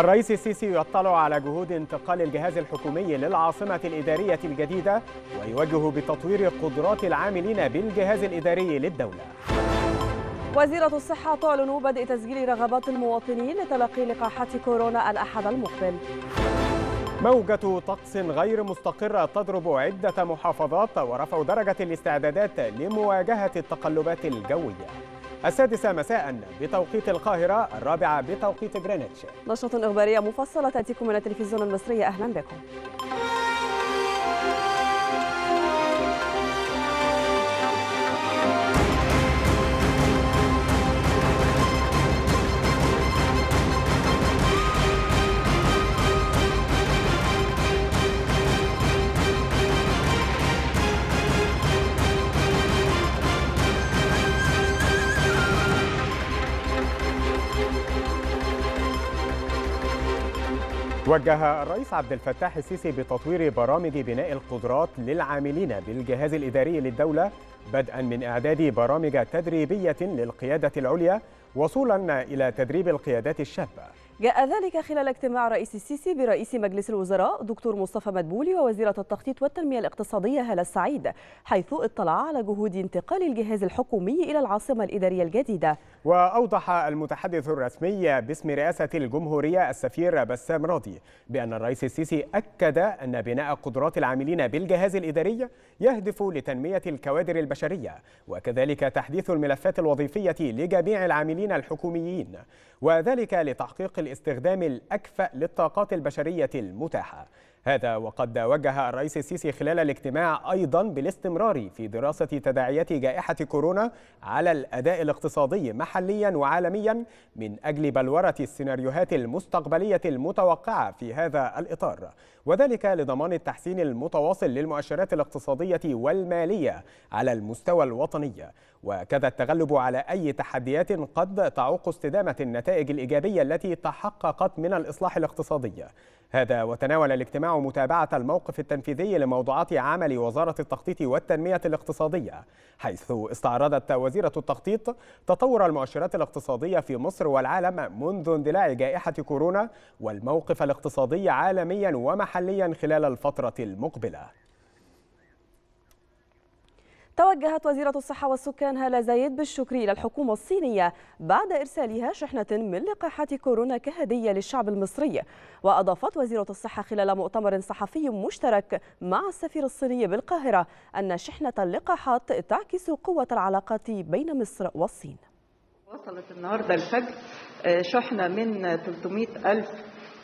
الرئيس السيسي يطلع على جهود انتقال الجهاز الحكومي للعاصمة الإدارية الجديدة ويوجه بتطوير قدرات العاملين بالجهاز الإداري للدولة. وزيرة الصحة تعلن بدء تسجيل رغبات المواطنين لتلقي لقاحات كورونا الأحد المقبل. موجة طقس غير مستقرة تضرب عدة محافظات ورفع درجة الاستعدادات لمواجهة التقلبات الجوية. السادسة مساء بتوقيت القاهرة الرابعة بتوقيت جرينتش نشرة إخبارية مفصلة تأتيكم من التلفزيون المصري أهلا بكم. وجه الرئيس عبد الفتاح السيسي بتطوير برامج بناء القدرات للعاملين بالجهاز الإداري للدولة بدءا من إعداد برامج تدريبية للقيادة العليا وصولا إلى تدريب القيادات الشابة. جاء ذلك خلال اجتماع رئيس السيسي برئيس مجلس الوزراء دكتور مصطفى مدبولي ووزيرة التخطيط والتنمية الاقتصادية هالة السعيد حيث اطلع على جهود انتقال الجهاز الحكومي إلى العاصمة الإدارية الجديدة. وأوضح المتحدث الرسمي باسم رئاسة الجمهورية السفير بسام راضي بأن الرئيس السيسي أكد أن بناء قدرات العاملين بالجهاز الإداري يهدف لتنمية الكوادر البشرية وكذلك تحديث الملفات الوظيفية لجميع العاملين الحكوميين وذلك لتحقيق الاستخدام الأكفأ للطاقات البشرية المتاحة. هذا وقد وجه الرئيس السيسي خلال الاجتماع أيضا بالاستمرار في دراسة تداعيات جائحة كورونا على الأداء الاقتصادي محليا وعالميا من أجل بلورة السيناريوهات المستقبلية المتوقعة في هذا الإطار. وذلك لضمان التحسين المتواصل للمؤشرات الاقتصادية والمالية على المستوى الوطني. وكذا التغلب على أي تحديات قد تعوق استدامة النتائج الإيجابية التي تحققت من الإصلاح الاقتصادي. هذا وتناول الاجتماع متابعة الموقف التنفيذي لموضوعات عمل وزارة التخطيط والتنمية الاقتصادية حيث استعرضت وزيرة التخطيط تطور المؤشرات الاقتصادية في مصر والعالم منذ اندلاع جائحة كورونا والموقف الاقتصادي عالميا ومحليا خلال الفترة المقبلة. توجهت وزيرة الصحة والسكان هالة زايد بالشكر إلى الحكومة الصينية بعد إرسالها شحنة من لقاحات كورونا كهدية للشعب المصري. وأضافت وزيرة الصحة خلال مؤتمر صحفي مشترك مع السفير الصيني بالقاهرة أن شحنة اللقاحات تعكس قوة العلاقات بين مصر والصين. وصلت النهاردة الفجر شحنة من 300 ألف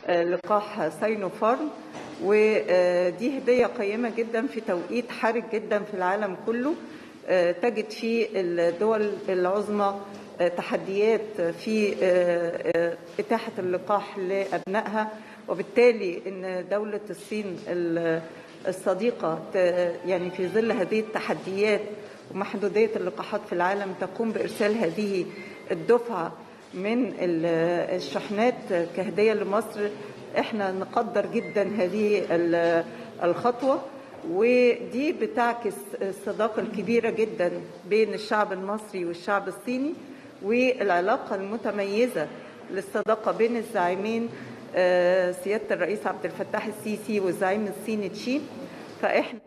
لقاح ساينوفارم ودي هدية قيمة جدا في توقيت حرج جدا في العالم كله تجد في الدول العظمى تحديات في إتاحة اللقاح لأبنائها وبالتالي أن دولة الصين الصديقة يعني في ظل هذه التحديات ومحدودية اللقاحات في العالم تقوم بإرسال هذه الدفعة من الشحنات كهدية لمصر. إحنا نقدر جدا هذه الخطوة ودي بتعكس الصداقة الكبيرة جدا بين الشعب المصري والشعب الصيني والعلاقة المتميزة للصداقة بين الزعيمين سيادة الرئيس عبد الفتاح السيسي والزعيم الصيني تشين فإحنا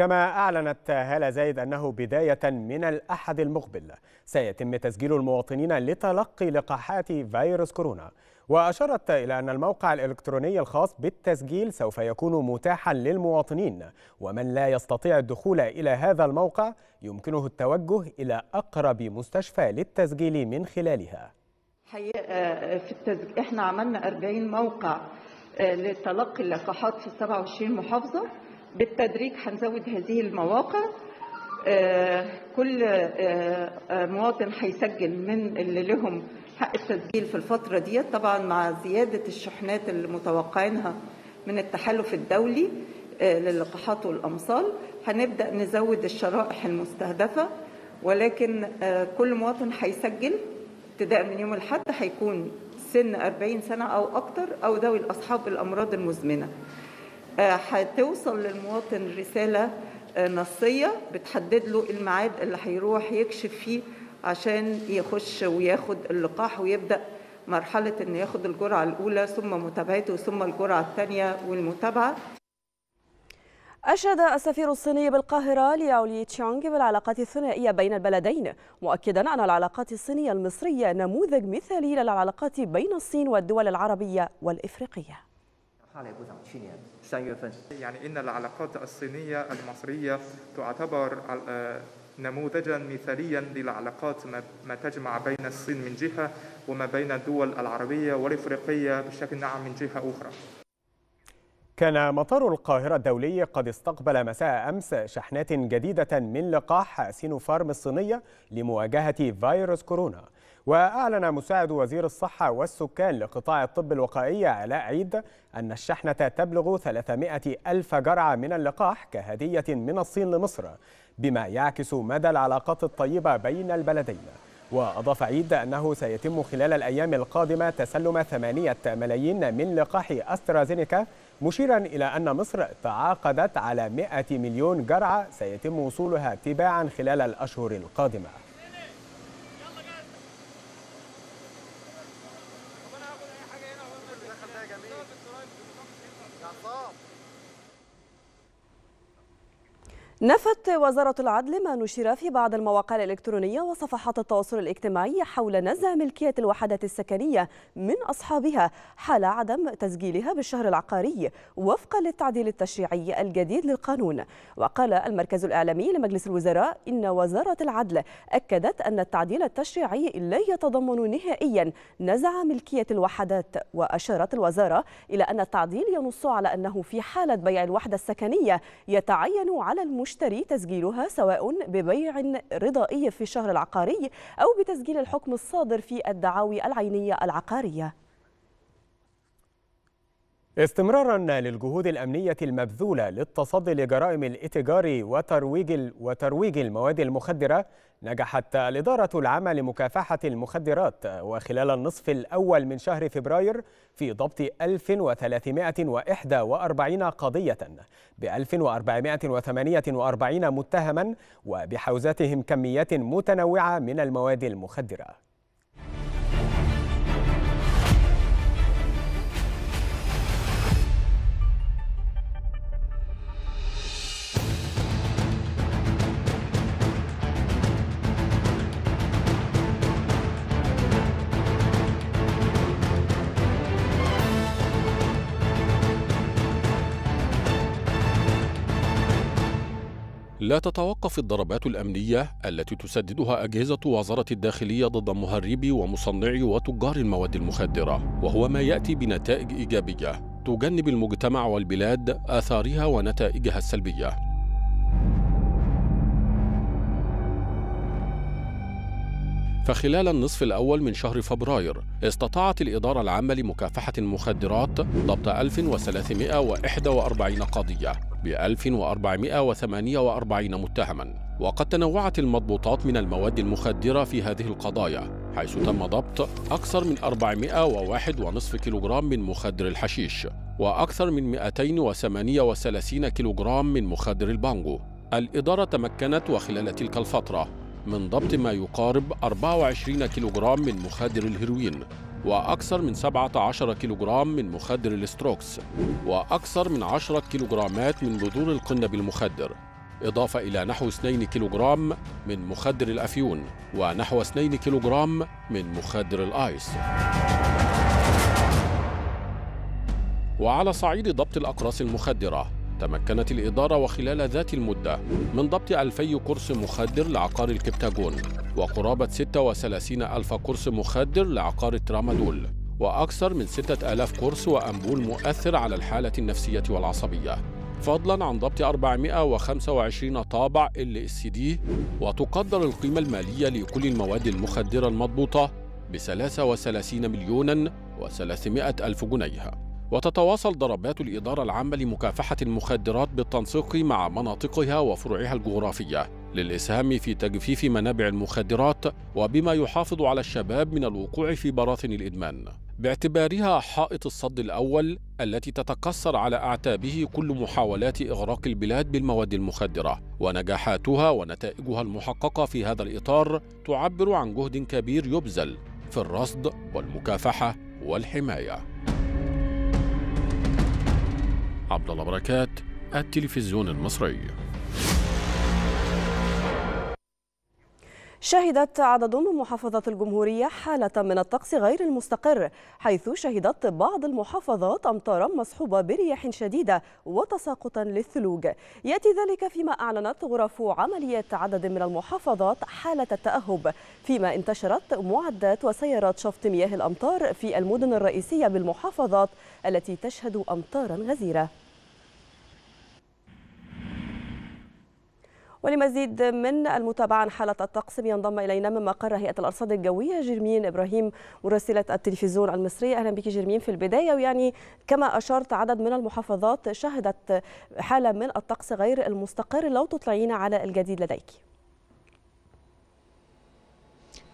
كما أعلنت هالة زايد أنه بداية من الأحد المقبل. سيتم تسجيل المواطنين لتلقي لقاحات فيروس كورونا. وأشارت إلى أن الموقع الإلكتروني الخاص بالتسجيل سوف يكون متاحا للمواطنين. ومن لا يستطيع الدخول إلى هذا الموقع يمكنه التوجه إلى أقرب مستشفى للتسجيل من خلالها. حقيقة في التسجيل إحنا عملنا 40 موقع لتلقي اللقاحات في 27 محافظة. بالتدريج هنزود هذه المواقع. كل مواطن هيسجل من اللي لهم حق التسجيل في الفترة دي طبعا مع زيادة الشحنات اللي متوقعينها من التحالف الدولي للقاحات والأمصال. هنبدأ نزود الشرائح المستهدفة ولكن كل مواطن هيسجل. ابتداء من يوم الأحد هيكون سن 40 سنة أو أكتر أو ذوي أصحاب الأمراض المزمنة. هتوصل للمواطن رسالة نصية بتحدد له الميعاد اللي هيروح يكشف فيه عشان يخش وياخد اللقاح ويبدأ مرحلة إنه ياخد الجرعة الأولى ثم متابعته ثم الجرعة الثانية والمتابعة. أشاد السفير الصيني بالقاهرة لياو لي تشانغ بالعلاقات الثنائية بين البلدين مؤكدا أن العلاقات الصينية المصرية نموذج مثالي للعلاقات بين الصين والدول العربية والإفريقية. يعني إن العلاقات الصينية المصرية تعتبر آه، نموذجا مثاليا للعلاقات ما- تجمع بين الصين من جهة وما بين الدول العربية والإفريقية بشكل عام من جهة أخرى. كان مطار القاهرة الدولي قد استقبل مساء أمس شحنات جديدة من لقاح سينوفارم الصينية لمواجهة فيروس كورونا. وأعلن مساعد وزير الصحة والسكان لقطاع الطب الوقائي علاء عيد أن الشحنة تبلغ 300 ألف جرعة من اللقاح كهدية من الصين لمصر بما يعكس مدى العلاقات الطيبة بين البلدين. وأضاف عيد أنه سيتم خلال الأيام القادمة تسلم ثمانية ملايين من لقاح أسترازينيكا مشيرا إلى أن مصر تعاقدت على 100 مليون جرعة سيتم وصولها تباعا خلال الأشهر القادمة. نفت وزارة العدل ما نشر في بعض المواقع الإلكترونية وصفحات التواصل الاجتماعي حول نزع ملكية الوحدات السكنية من أصحابها حال عدم تسجيلها بالشهر العقاري وفقا للتعديل التشريعي الجديد للقانون. وقال المركز الإعلامي لمجلس الوزراء إن وزارة العدل أكدت أن التعديل التشريعي لا يتضمن نهائيا نزع ملكية الوحدات وأشارت الوزارة إلى أن التعديل ينص على أنه في حالة بيع الوحدة السكنية يتعين على المشتري تسجيلها سواء ببيع رضائي في الشهر العقاري أو بتسجيل الحكم الصادر في الدعاوي العينية العقارية. استمرارا للجهود الأمنية المبذولة للتصدي لجرائم الإتجار وترويج وترويج المواد المخدرة نجحت الإدارة العامة لمكافحة المخدرات وخلال النصف الأول من شهر فبراير في ضبط 1341 قضية ب 1448 متهما وبحوزتهم كميات متنوعة من المواد المخدرة. لا تتوقف الضربات الأمنية التي تسددها أجهزة وزارة الداخلية ضد مهربي ومصنعي وتجار المواد المخدرة وهو ما يأتي بنتائج إيجابية تجنب المجتمع والبلاد آثارها ونتائجها السلبية. فخلال النصف الأول من شهر فبراير استطاعت الإدارة العامة لمكافحة المخدرات ضبط 1341 قضية ب 1448 متهما. وقد تنوعت المضبوطات من المواد المخدرة في هذه القضايا حيث تم ضبط أكثر من 401.5 كيلوغرام من مخدر الحشيش وأكثر من 238 كيلوغرام من مخدر البانجو الإدارة تمكنت وخلال تلك الفترة من ضبط ما يقارب 24 كيلوغرام من مخدر الهيروين وأكثر من 17 كيلوغرام من مخدر الاستروكس وأكثر من 10 كيلوغرامات من بذور القنب المخدر إضافة إلى نحو 2 كيلوغرام من مخدر الأفيون ونحو 2 كيلوغرام من مخدر الآيس. وعلى صعيد ضبط الأقراص المخدرة تمكنت الإدارة وخلال ذات المدة من ضبط ألفي قرص مخدر لعقار الكبتاجون وقرابة 36 ألف قرص مخدر لعقار الترامادول وأكثر من 6000 قرص وأنبول مؤثر على الحالة النفسية والعصبية. فضلا عن ضبط 425 طابع LSD وتقدر القيمة المالية لكل المواد المخدرة المضبوطة ب 33 مليون و300 ألف جنيه وتتواصل ضربات الإدارة العامة لمكافحة المخدرات بالتنسيق مع مناطقها وفروعها الجغرافية للإسهام في تجفيف منابع المخدرات وبما يحافظ على الشباب من الوقوع في براثن الإدمان. باعتبارها حائط الصد الأول التي تتكسر على أعتابه كل محاولات إغراق البلاد بالمواد المخدرة ونجاحاتها ونتائجها المحققة في هذا الإطار تعبر عن جهد كبير يبذل في الرصد والمكافحة والحماية. عبد الله بركات التلفزيون المصري. شهدت عدد من محافظات الجمهورية حالة من الطقس غير المستقر حيث شهدت بعض المحافظات أمطارا مصحوبة برياح شديدة وتساقطا للثلوج. يأتي ذلك فيما أعلنت غرف عمليات عدد من المحافظات حالة التأهب فيما انتشرت معدات وسيارات شفط مياه الأمطار في المدن الرئيسية بالمحافظات التي تشهد أمطارا غزيرة. ولمزيد من المتابعة عن حالة الطقس ينضم إلينا من مقر هيئة الأرصاد الجوية جرمين إبراهيم مراسلة التلفزيون المصري أهلا بك جرمين في البداية. ويعني كما أشرت عدد من المحافظات شهدت حالة من الطقس غير المستقر لو تطلعين على الجديد لديك.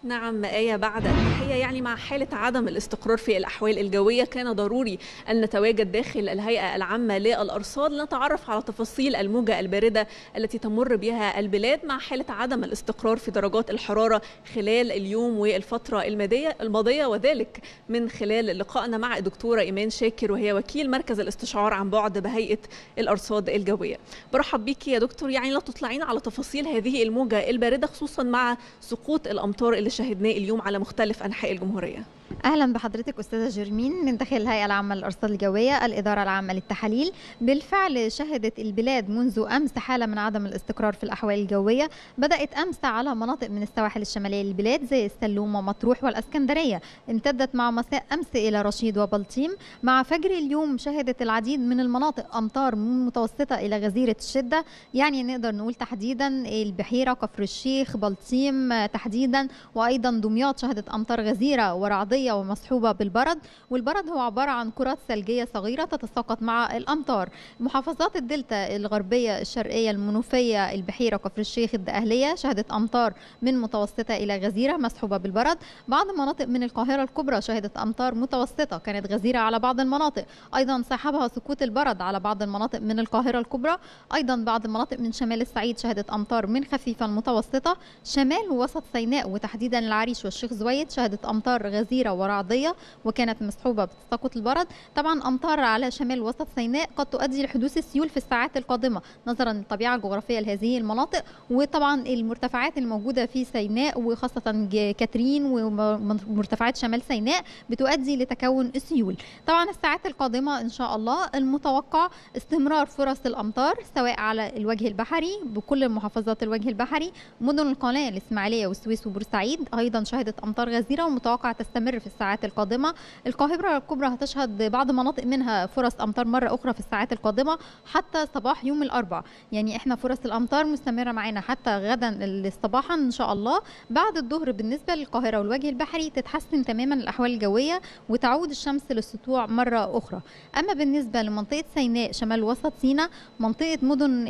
نعم آية بعد التحية يعني مع حالة عدم الاستقرار في الأحوال الجوية كان ضروري أن نتواجد داخل الهيئة العامة للأرصاد لنتعرف على تفاصيل الموجة الباردة التي تمر بها البلاد مع حالة عدم الاستقرار في درجات الحرارة خلال اليوم والفترة المادية الماضية وذلك من خلال لقائنا مع الدكتورة إيمان شاكر وهي وكيل مركز الاستشعار عن بعد بهيئة الأرصاد الجوية. برحب بيك يا دكتور يعني لو تطلعين على تفاصيل هذه الموجة الباردة خصوصا مع سقوط الأمطار اللي شهدناه اليوم على مختلف أنحاء الجمهورية. أهلا بحضرتك أستاذة جيرمين من داخل الهيئة العامة للأرصاد الجوية الإدارة العامة للتحاليل. بالفعل شهدت البلاد منذ أمس حالة من عدم الاستقرار في الأحوال الجوية. بدأت أمس على مناطق من السواحل الشمالية للبلاد زي السلوم ومطروح والأسكندرية. امتدت مع مساء أمس إلى رشيد وبلطيم. مع فجر اليوم شهدت العديد من المناطق أمطار متوسطة إلى غزيرة الشدة. يعني نقدر نقول تحديدا البحيرة كفر الشيخ بلطيم تحديدا. وأيضا دمياط شهدت أمطار غزيرة ورعدية ومصحوبة بالبرد والبرد هو عبارة عن كرات ثلجية صغيرة تتساقط مع الأمطار. محافظات الدلتا الغربية الشرقية المنوفية البحيرة كفر الشيخ الدقهلية شهدت أمطار من متوسطة إلى غزيرة مصحوبة بالبرد. بعض مناطق من القاهرة الكبرى شهدت أمطار متوسطة كانت غزيرة على بعض المناطق. أيضا صاحبها سقوط البرد على بعض المناطق من القاهرة الكبرى. أيضا بعض المناطق من شمال الصعيد شهدت أمطار من خفيفة متوسطة. شمال ووسط سيناء وتحديدا العريش والشيخ زويد شهدت أمطار غزيرة ورعدية وكانت مصحوبة بتساقط البرد. طبعا أمطار على شمال وسط سيناء قد تؤدي لحدوث السيول في الساعات القادمة نظرا للطبيعة الجغرافية لهذه المناطق وطبعا المرتفعات الموجودة في سيناء وخاصة كاترين ومرتفعات شمال سيناء بتؤدي لتكون السيول. طبعا الساعات القادمة إن شاء الله المتوقع استمرار فرص الأمطار سواء على الوجه البحري بكل محافظات الوجه البحري. مدن القناة الإسماعيلية والسويس وبورسعيد أيضا شهدت أمطار غزيرة ومتوقع تستمر في الساعات القادمة. القاهرة الكبرى هتشهد بعض مناطق منها فرص أمطار مرة أخرى في الساعات القادمة حتى صباح يوم الأربعاء. يعني إحنا فرص الأمطار مستمرة معانا حتى غدا صباحا إن شاء الله. بعد الظهر بالنسبة للقاهرة والوجه البحري تتحسن تماما الأحوال الجوية وتعود الشمس للسطوع مرة أخرى. أما بالنسبة لمنطقة سيناء شمال وسط سيناء منطقة مدن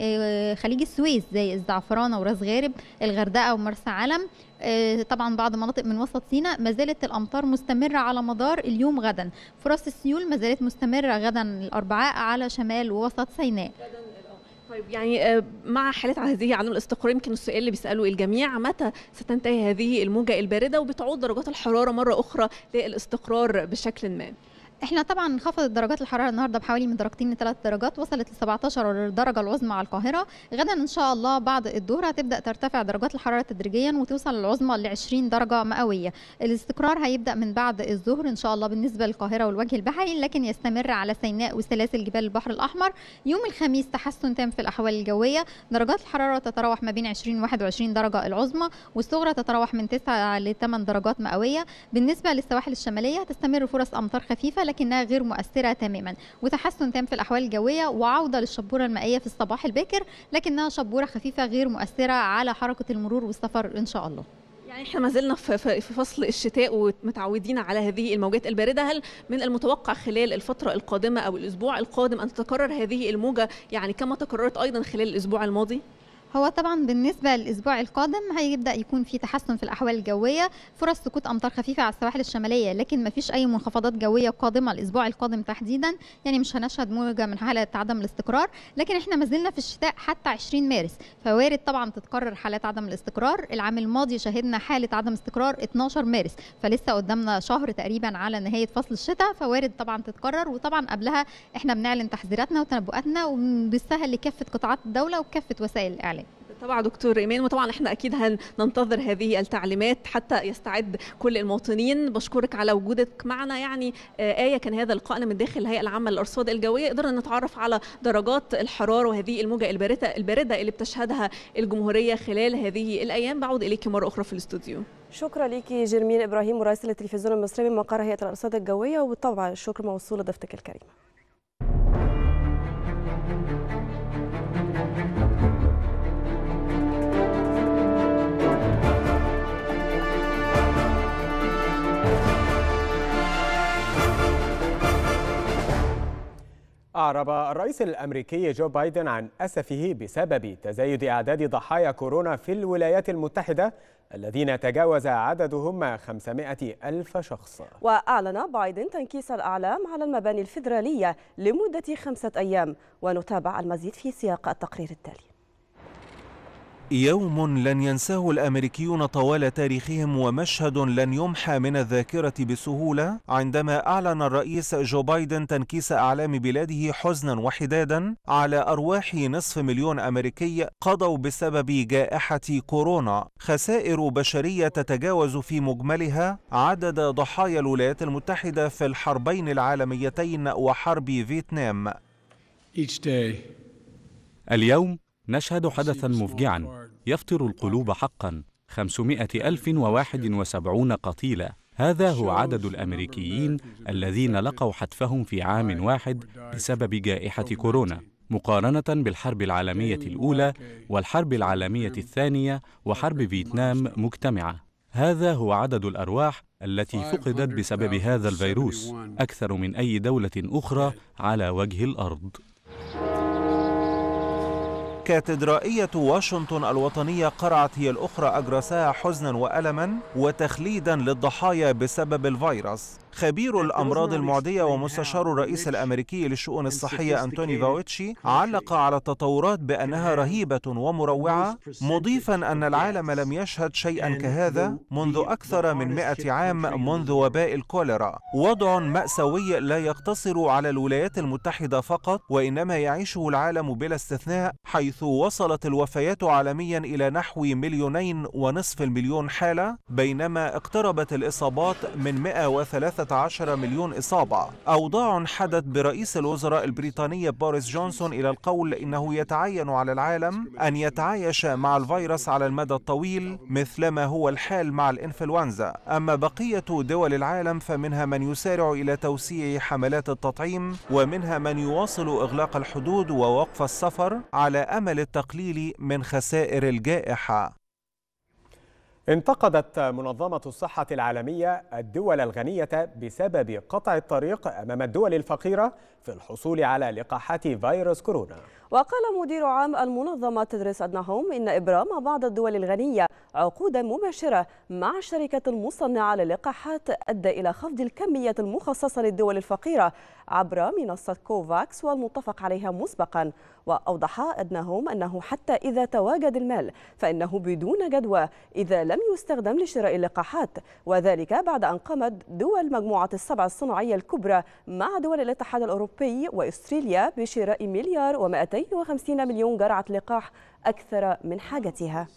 خليج السويس زي الزعفرانة وراس غارب الغردقة ومرسى علم طبعا بعض مناطق من وسط سيناء ما زالت الأمطار مستمرة على مدار اليوم غدا. فرص السيول ما زالت مستمرة غدا الأربعاء على شمال ووسط سيناء. طيب يعني مع حالة هذه عدم الاستقرار يمكن السؤال اللي بيسأله الجميع متى ستنتهي هذه الموجة الباردة وبتعود درجات الحرارة مرة أخرى للاستقرار بشكل ما؟ إحنا طبعا انخفضت درجات الحرارة النهارده بحوالي من درجتين لثلاث درجات وصلت ل 17 درجة العظمى على القاهرة. غدا إن شاء الله بعد الظهر هتبدأ ترتفع درجات الحرارة تدريجيا وتوصل العظمى ل 20 درجة مئوية. الاستقرار هيبدأ من بعد الظهر إن شاء الله بالنسبة للقاهرة والوجه البحري لكن يستمر على سيناء وسلاسل جبال البحر الأحمر. يوم الخميس تحسن تام في الأحوال الجوية. درجات الحرارة تتراوح ما بين 20 و 21 درجة العظمى والصغرى تتراوح من 9 ل 8 درجات مئوية. بالنسبة للسواحل الشمالية تستمر فرص أمطار خفيفة لكنها غير مؤثرة تماما. وتحسن تام في الأحوال الجوية وعودة للشبورة المائية في الصباح الباكر لكنها شبورة خفيفة غير مؤثرة على حركة المرور والسفر إن شاء الله. يعني إحنا ما زلنا في فصل الشتاء ومتعودين على هذه الموجات الباردة. هل من المتوقع خلال الفترة القادمة أو الأسبوع القادم أن تتكرر هذه الموجة؟ يعني كما تكررت أيضا خلال الأسبوع الماضي؟ هو طبعا بالنسبة للأسبوع القادم هيبدأ يكون في تحسن في الأحوال الجوية. فرص سقوط أمطار خفيفة على السواحل الشمالية لكن ما فيش أي منخفضات جوية قادمة الأسبوع القادم تحديدا. يعني مش هنشهد موجة من حالة عدم الاستقرار لكن إحنا ما زلنا في الشتاء حتى 20 مارس. فوارد طبعا تتكرر حالات عدم الاستقرار. العام الماضي شهدنا حالة عدم استقرار 12 مارس فلسه قدامنا شهر تقريبا على نهاية فصل الشتاء. فوارد طبعا تتكرر وطبعا قبلها إحنا بنعلن تحذيراتنا وتنبؤاتنا وبنسهل لكافة قطاعات الدولة وكافة وسائل الإعلام. طبعا دكتور إيمان وطبعا إحنا أكيد هننتظر هذه التعليمات حتى يستعد كل المواطنين. بشكرك على وجودك معنا. يعني آية كان هذا لقائنا من داخل الهيئة العامة للأرصاد الجوية. قدرنا نتعرف على درجات الحرارة وهذه الموجة الباردة الباردة اللي بتشهدها الجمهورية خلال هذه الأيام. بعود إليك مرة أخرى في الاستوديو. شكرا ليكي جرمين إبراهيم مراسل التلفزيون المصري من مقر هيئة الأرصاد الجوية. وبالطبع الشكر موصول لضيفتك الكريمة. أعرب الرئيس الأمريكي جو بايدن عن أسفه بسبب تزايد أعداد ضحايا كورونا في الولايات المتحدة الذين تجاوز عددهم 500 ألف شخص. وأعلن بايدن تنكيس الأعلام على المباني الفيدرالية لمدة خمسة أيام ونتابع المزيد في سياق التقرير التالي. يوم لن ينساه الأمريكيون طوال تاريخهم ومشهد لن يمحى من الذاكرة بسهولة عندما أعلن الرئيس جو بايدن تنكيس إعلام بلاده حزنا وحدادا على أرواح نصف مليون أمريكي قضوا بسبب جائحة كورونا. خسائر بشرية تتجاوز في مجملها عدد ضحايا الولايات المتحدة في الحربين العالميتين وحرب فيتنام. اليوم نشهد حدثا مفجعا يفطر القلوب حقا 500 ألف وواحد وسبعون قتيلا. هذا هو عدد الأمريكيين الذين لقوا حتفهم في عام واحد بسبب جائحة كورونا مقارنة بالحرب العالمية الأولى والحرب العالمية الثانية وحرب فيتنام مجتمعة. هذا هو عدد الأرواح التي فقدت بسبب هذا الفيروس أكثر من أي دولة أخرى على وجه الأرض. كاتدرائية واشنطن الوطنية قرعت هي الأخرى أجرسها حزنا وألما وتخليدا للضحايا بسبب الفيروس. خبير الأمراض المعدية ومستشار الرئيس الأمريكي للشؤون الصحية أنتوني فاوتشي علق على التطورات بأنها رهيبة ومروعة مضيفا أن العالم لم يشهد شيئا كهذا منذ أكثر من مئة عام منذ وباء الكوليرا. وضع مأساوي لا يقتصر على الولايات المتحدة فقط وإنما يعيشه العالم بلا استثناء حيث وصلت الوفيات عالميا إلى نحو مليونين ونصف المليون حالة بينما اقتربت الإصابات من 113 13 مليون إصابة. أوضاع حدت برئيس الوزراء البريطاني بوريس جونسون إلى القول إنه يتعين على العالم أن يتعايش مع الفيروس على المدى الطويل مثلما هو الحال مع الإنفلونزا. أما بقية دول العالم فمنها من يسارع إلى توسيع حملات التطعيم ومنها من يواصل إغلاق الحدود ووقف السفر على أمل التقليل من خسائر الجائحة. انتقدت منظمة الصحة العالمية الدول الغنية بسبب قطع الطريق أمام الدول الفقيرة في الحصول على لقاحات فيروس كورونا. وقال مدير عام المنظمة تدرس أدناهم إن إبرام بعض الدول الغنية عقودا مباشرة مع الشركات المصنعة للقاحات أدى إلى خفض الكمية المخصصة للدول الفقيرة عبر منصة كوفاكس والمتفق عليها مسبقا. وأوضح أدناهم أنه حتى إذا تواجد المال فإنه بدون جدوى إذا لم يستخدم لشراء اللقاحات وذلك بعد أن قامت دول مجموعة السبع الصناعية الكبرى مع دول الاتحاد الأوروبي وأستراليا بشراء مليار و250 مليون جرعة لقاح أكثر من حاجتها.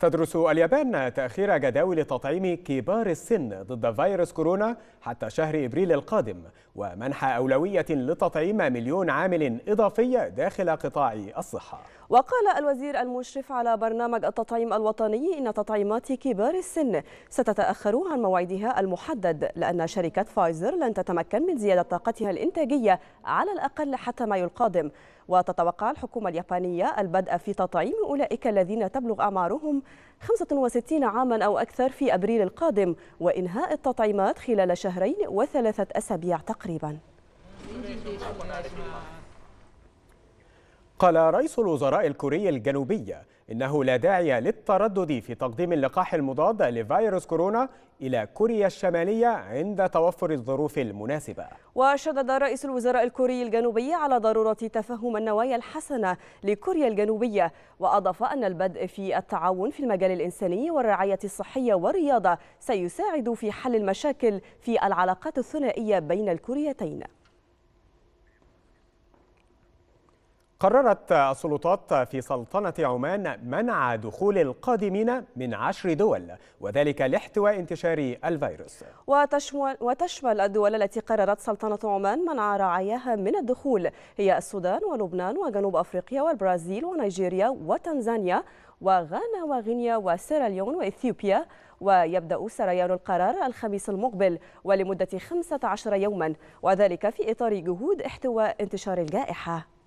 تدرس اليابان تأخير جداول تطعيم كبار السن ضد فيروس كورونا حتى شهر إبريل القادم ومنح أولوية لتطعيم مليون عامل إضافي داخل قطاع الصحة. وقال الوزير المشرف على برنامج التطعيم الوطني إن تطعيمات كبار السن ستتأخر عن موعدها المحدد لأن شركة فايزر لن تتمكن من زيادة طاقتها الإنتاجية على الأقل حتى مايو القادم. وتتوقع الحكومة اليابانية البدء في تطعيم أولئك الذين تبلغ أعمارهم 65 عاما أو أكثر في أبريل القادم وإنهاء التطعيمات خلال شهرين وثلاثة أسابيع تقريبا. قال رئيس الوزراء الكوري الجنوبي إنه لا داعي للتردد في تقديم اللقاح المضاد لفيروس كورونا إلى كوريا الشمالية عند توفر الظروف المناسبة. وشدد رئيس الوزراء الكوري الجنوبي على ضرورة تفهم النوايا الحسنة لكوريا الجنوبية وأضاف أن البدء في التعاون في المجال الإنساني والرعاية الصحية والرياضة سيساعد في حل المشاكل في العلاقات الثنائية بين الكوريتين. قررت السلطات في سلطنة عمان منع دخول القادمين من عشر دول وذلك لاحتواء انتشار الفيروس. وتشمل, وتشمل الدول التي قررت سلطنة عمان منع رعاياها من الدخول هي السودان ولبنان وجنوب أفريقيا والبرازيل ونيجيريا وتنزانيا وغانا وغينيا وسيراليون وإثيوبيا. ويبدأ سريان القرار الخميس المقبل ولمدة 15 يوما وذلك في إطار جهود احتواء انتشار الجائحة.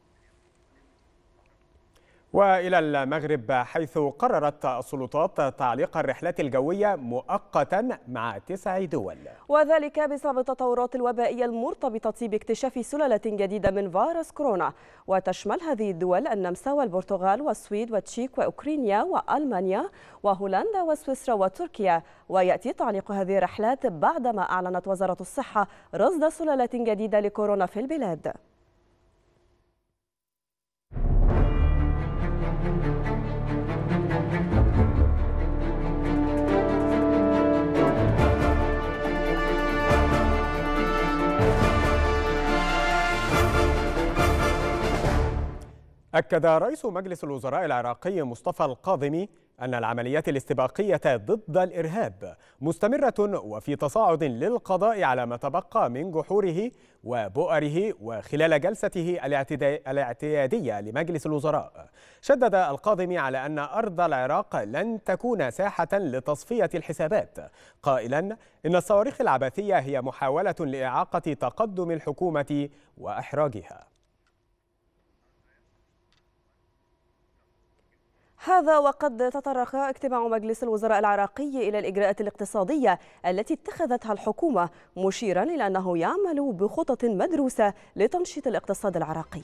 وإلى المغرب حيث قررت السلطات تعليق الرحلات الجوية مؤقتا مع تسع دول. وذلك بسبب التطورات الوبائية المرتبطة باكتشاف سلالة جديدة من فيروس كورونا. وتشمل هذه الدول النمسا والبرتغال والسويد والتشيك وأوكرانيا وألمانيا وهولندا وسويسرا وتركيا. ويأتي تعليق هذه الرحلات بعدما أعلنت وزارة الصحة رصد سلالة جديدة لكورونا في البلاد. أكد رئيس مجلس الوزراء العراقي مصطفى القاضمي أن العمليات الاستباقية ضد الإرهاب مستمرة وفي تصاعد للقضاء على ما تبقى من جحوره وبؤره وخلال جلسته الاعتيادية لمجلس الوزراء. شدد القاضمي على أن أرض العراق لن تكون ساحة لتصفية الحسابات. قائلا إن الصواريخ العبثية هي محاولة لإعاقة تقدم الحكومة وإحراجها. هذا وقد تطرق اجتماع مجلس الوزراء العراقي إلى الإجراءات الاقتصادية التي اتخذتها الحكومة مشيرا إلى أنه يعمل بخطط مدروسة لتنشيط الاقتصاد العراقي.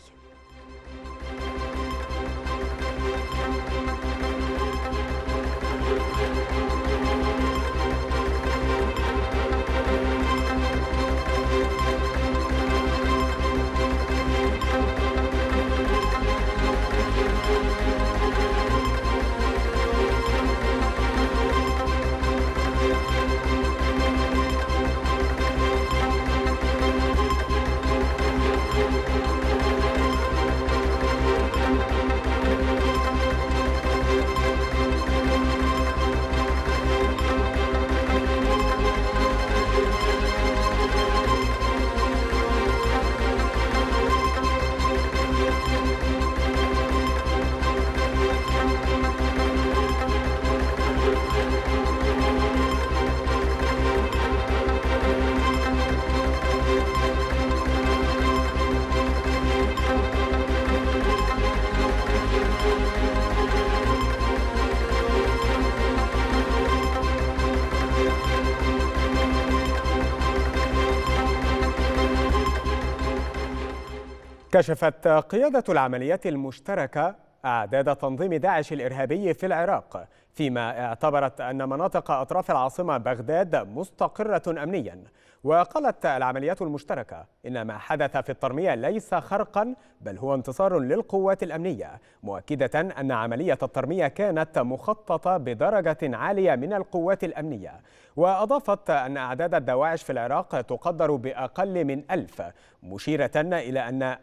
كشفت قيادة العمليات المشتركة أعداد تنظيم داعش الإرهابي في العراق فيما اعتبرت أن مناطق أطراف العاصمة بغداد مستقرة أمنيا. وقالت العمليات المشتركة إن ما حدث في الترمية ليس خرقا بل هو انتصار للقوات الأمنية مؤكدة أن عملية الترمية كانت مخططة بدرجة عالية من القوات الأمنية. وأضافت أن أعداد الدواعش في العراق تقدر بأقل من ألف مشيرة إلى أن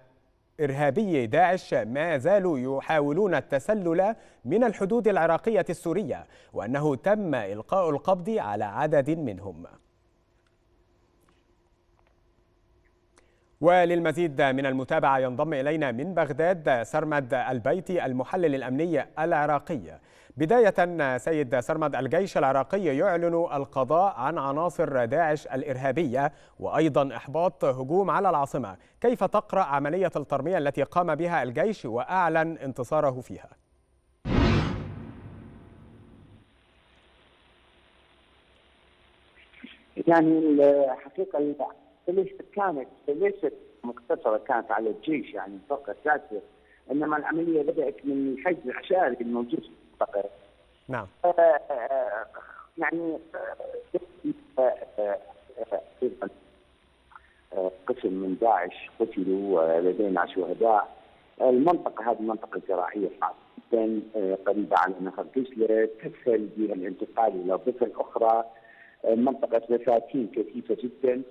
إرهابي داعش ما زالوا يحاولون التسلل من الحدود العراقية السورية وأنه تم إلقاء القبض على عدد منهم. وللمزيد من المتابعة ينضم إلينا من بغداد سرمد البيتي المحلل الأمني العراقي. بداية سيد سرمد الجيش العراقي يعلن القضاء عن عناصر داعش الإرهابية وأيضا إحباط هجوم على العاصمة كيف تقرأ عملية الترمية التي قام بها الجيش وأعلن انتصاره فيها؟ يعني الحقيقة كانت ليست مقتصرة كانت على الجيش يعني فقط لا إنما العملية بدأت من الحجز العشائري الموجود في المنطقة. نعم. يعني قسم من داعش قتلوا ولدينا شهداء. المنطقة هذه منطقة زراعيه صعبه جدا قريبة على نهر دجله تسهل بها الانتقال إلى ضفة أخرى. منطقة بساتين كثيفة جدا.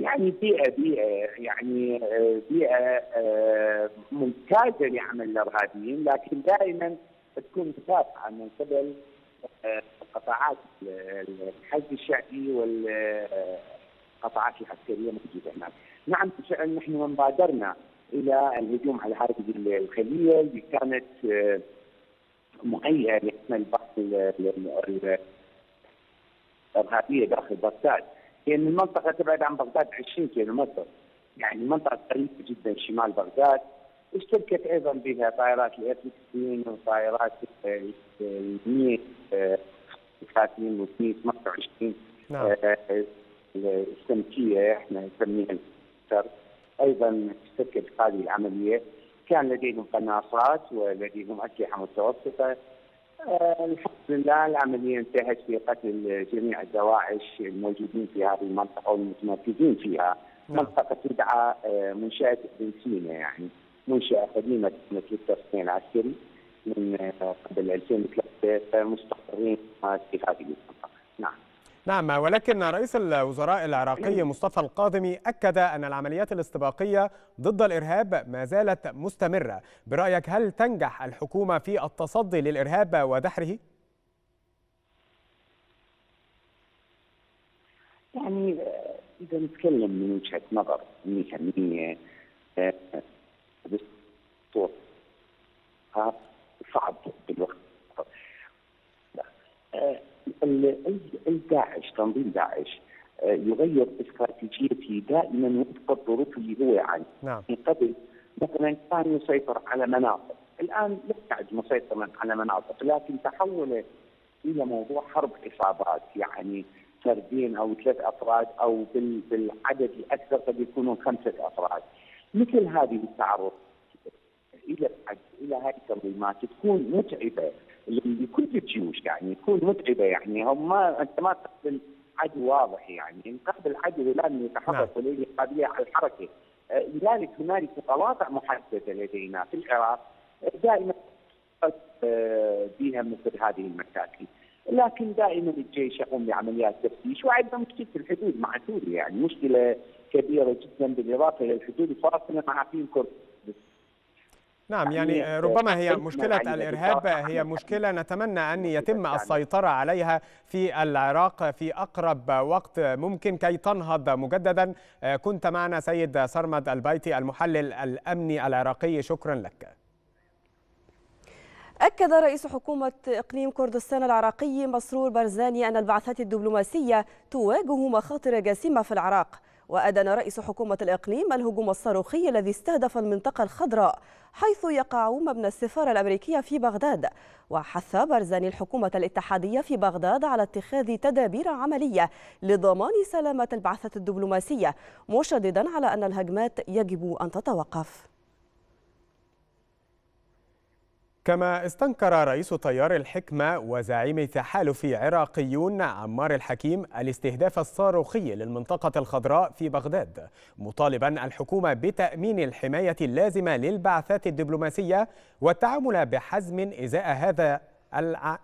يعني بيئة بيئة يعني بيئة ممتازة لعمل الأرهابيين لكن دائما تكون متابعه من قبل قطاعات الحشد الشعبي والقطاعات العسكرية موجودة هناك. نعم بالفعل نحن من بادرنا إلى الهجوم على هذه الخليه اللي كانت مهيئه لعمل بعض الإرهابية داخل بغداد. لأن المنطقة تبعد عن بغداد 20 كيلو متر يعني منطقة قريبة جدا شمال بغداد. اشتركت أيضا بها طائرات الإف 16 وطائرات ال 100 30 و 128 نعم. السمكية إحنا نسميها أيضا اشتركت هذه العملية. كان لديهم قناصات ولديهم اسلحه متوسطة. آه الحمد لله العملية انتهت في قتل جميع الدواعش الموجودين في هذه المنطقة والمتمركزين فيها. نعم. منطقة تدعى آه منشأة ابن سينا يعني. منشاه قديمه كانت للتصنيع العسكري من آه قبل 2003 مستقرين في هذه المنطقة نعم. نعم ولكن رئيس الوزراء العراقي مصطفى القاضمي أكد أن العمليات الاستباقية ضد الإرهاب ما زالت مستمرة. برأيك هل تنجح الحكومة في التصدي للإرهاب ودحره؟ يعني إذا نتكلم من وجهة نظر مهنية الداعش تنظيم داعش يغير استراتيجيته دائما وفق الظروف اللي هو يعاني نعم. من قبل مثلا كان يسيطر على مناطق الآن لا يعد مسيطرا على مناطق لكن تحول إلى موضوع حرب عصابات يعني فردين أو ثلاث أفراد أو بالعدد الأكثر قد يكونون خمسة أفراد. مثل هذه التعرض إلى إلى هذه التنظيمات تكون متعبة. لكل الجيوش يعني يكون متعبة يعني. هم ما أنت ما تقبل عدو واضح يعني. تقبل عدو لازم يتحرك وليه قابليه على الحركة. لذلك هنالك قواطع محددة لدينا في العراق. دائما بها مثل هذه المشاكل. لكن دائما الجيش يقوم بعمليات تفتيش وأيضا مشكله الحدود مع سوريا يعني. مشكلة كبيرة جدا بالإضافة إلى الحدود الفاصله مع اقليم كردستان نعم يعني ربما هي مشكلة الإرهاب هي مشكلة نتمنى أن يتم السيطرة عليها في العراق في أقرب وقت ممكن كي تنهض مجددا. كنت معنا سيد سرمد البيتي المحلل الأمني العراقي. شكرا لك. أكد رئيس حكومة إقليم كردستان العراقي مسرور برزاني أن البعثات الدبلوماسية تواجه مخاطر جسيمة في العراق. وأدان رئيس حكومة الإقليم الهجوم الصاروخي الذي استهدف المنطقة الخضراء حيث يقع مبنى السفارة الأمريكية في بغداد وحث برزاني الحكومة الاتحادية في بغداد على اتخاذ تدابير عملية لضمان سلامة البعثة الدبلوماسية مشددا على أن الهجمات يجب أن تتوقف. كما استنكر رئيس تيار الحكمة وزعيم تحالف عراقيون عمار الحكيم الاستهداف الصاروخي للمنطقة الخضراء في بغداد مطالبا الحكومة بتأمين الحماية اللازمة للبعثات الدبلوماسية والتعامل بحزم إزاء هذا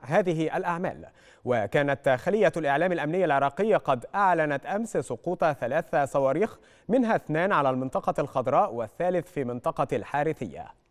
هذه الأعمال. وكانت خلية الإعلام الأمنية العراقية قد أعلنت أمس سقوط ثلاث صواريخ منها اثنان على المنطقة الخضراء والثالث في منطقة الحارثية.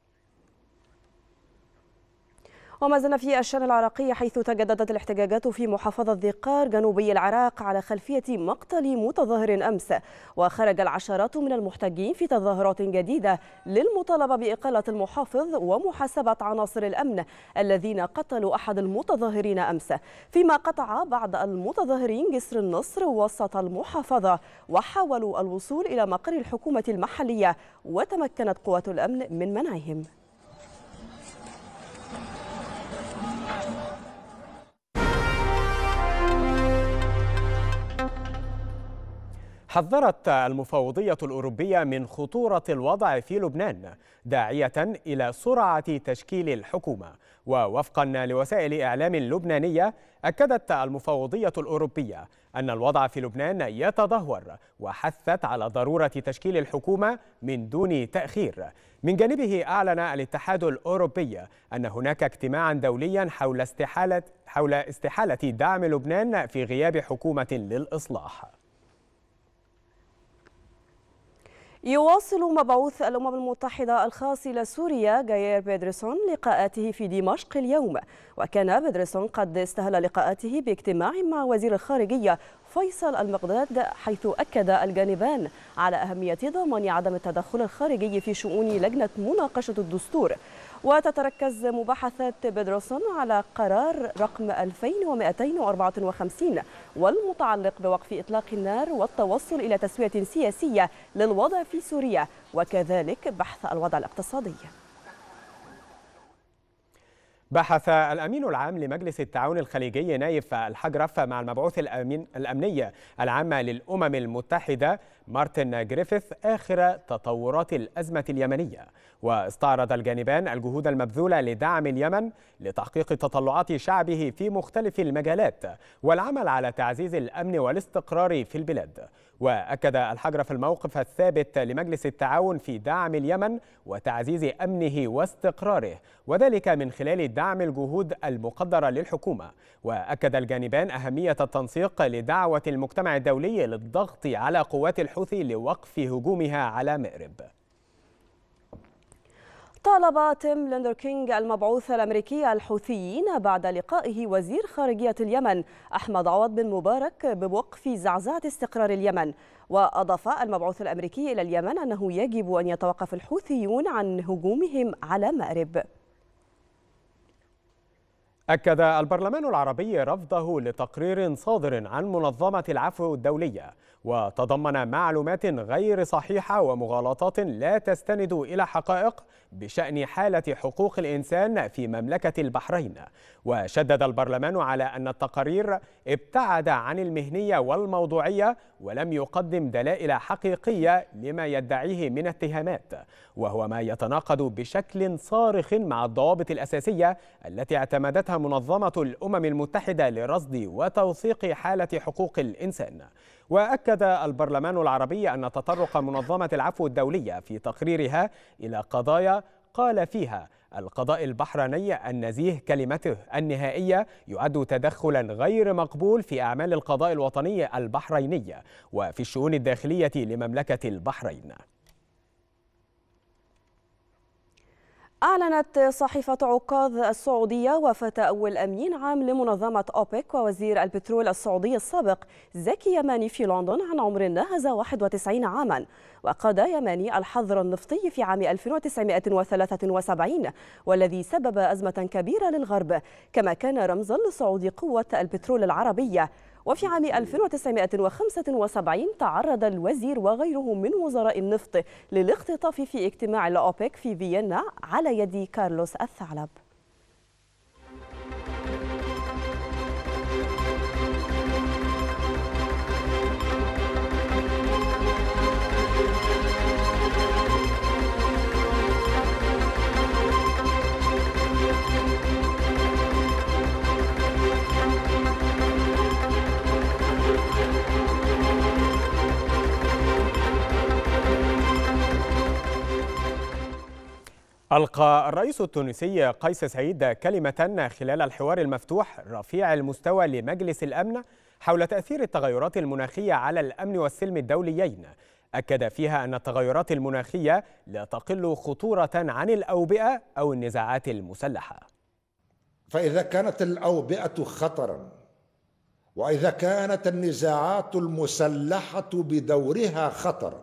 وما زلنا في الشان العراقي حيث تجددت الاحتجاجات في محافظة ذقار جنوبي العراق على خلفية مقتل متظاهر أمس. وخرج العشرات من المحتجين في تظاهرات جديدة للمطالبة بإقالة المحافظ ومحاسبة عناصر الأمن الذين قتلوا أحد المتظاهرين أمس. فيما قطع بعض المتظاهرين جسر النصر وسط المحافظة وحاولوا الوصول إلى مقر الحكومة المحلية وتمكنت قوات الأمن من منعهم. حذرت المفوضية الأوروبية من خطورة الوضع في لبنان داعية إلى سرعة تشكيل الحكومة. ووفقا لوسائل إعلام لبنانية أكدت المفوضية الأوروبية أن الوضع في لبنان يتدهور وحثت على ضرورة تشكيل الحكومة من دون تأخير. من جانبه أعلن الاتحاد الأوروبي أن هناك اجتماعا دوليا حول استحالة حول استحالة دعم لبنان في غياب حكومة للإصلاح. يواصل مبعوث الأمم المتحدة الخاص إلى سوريا جاير بيدرسون لقاءاته في دمشق اليوم. وكان بيدرسون قد استهل لقاءاته باجتماع مع وزير الخارجية فيصل المقداد حيث أكد الجانبان على أهمية ضمان عدم التدخل الخارجي في شؤون لجنة مناقشة الدستور. وتتركز مباحثات بيدروسون على قرار رقم 2254 والمتعلق بوقف إطلاق النار والتوصل إلى تسوية سياسية للوضع في سوريا وكذلك بحث الوضع الاقتصادي. بحث الأمين العام لمجلس التعاون الخليجي نايف الحجرف مع المبعوث الأمين العامة للأمم المتحدة مارتن جريفيث آخر تطورات الأزمة اليمنية. واستعرض الجانبان الجهود المبذولة لدعم اليمن لتحقيق تطلعات شعبه في مختلف المجالات والعمل على تعزيز الأمن والاستقرار في البلاد. وأكد الحجرف الموقف الثابت لمجلس التعاون في دعم اليمن وتعزيز أمنه واستقراره وذلك من خلال دعم الجهود المقدرة للحكومة. وأكد الجانبان أهمية التنسيق لدعوة المجتمع الدولي للضغط على قوات الحوثي لوقف هجومها على مأرب طالب تيم ليندر كينج المبعوث الأمريكي الحوثيين بعد لقائه وزير خارجية اليمن أحمد عوض بن مبارك بوقف زعزعة استقرار اليمن. وأضاف المبعوث الأمريكي إلى اليمن أنه يجب أن يتوقف الحوثيون عن هجومهم على مأرب. أكد البرلمان العربي رفضه لتقرير صادر عن منظمة العفو الدولية وتضمن معلومات غير صحيحة ومغالطات لا تستند إلى حقائق بشأن حالة حقوق الإنسان في مملكة البحرين. وشدد البرلمان على أن التقارير ابتعد عن المهنية والموضوعية ولم يقدم دلائل حقيقية لما يدعيه من اتهامات. وهو ما يتناقض بشكل صارخ مع الضوابط الأساسية التي اعتمدتها منظمة الأمم المتحدة لرصد وتوثيق حالة حقوق الإنسان. وأكد البرلمان العربي أن تطرق منظمة العفو الدولية في تقريرها إلى قضايا قال فيها القضاء البحريني النزيه كلمته النهائية يعد تدخلا غير مقبول في أعمال القضاء الوطني البحريني وفي الشؤون الداخلية لمملكة البحرين. أعلنت صحيفة عكاظ السعودية وفاة أول أمين عام لمنظمة أوبك ووزير البترول السعودي السابق زكي يماني في لندن عن عمر ناهز 91 عاما. وقاد يماني الحظر النفطي في عام 1973 والذي سبب أزمة كبيرة للغرب كما كان رمزا لصعود قوة البترول العربية. وفي عام 1975 تعرض الوزير وغيره من وزراء النفط للاختطاف في اجتماع الأوبك في فيينا على يد كارلوس الثعلب. ألقى الرئيس التونسي قيس سعيد كلمة خلال الحوار المفتوح رفيع المستوى لمجلس الأمن حول تأثير التغيرات المناخية على الأمن والسلم الدوليين. أكد فيها أن التغيرات المناخية لا تقل خطورة عن الأوبئة أو النزاعات المسلحة. فإذا كانت الأوبئة خطرا وإذا كانت النزاعات المسلحة بدورها خطرا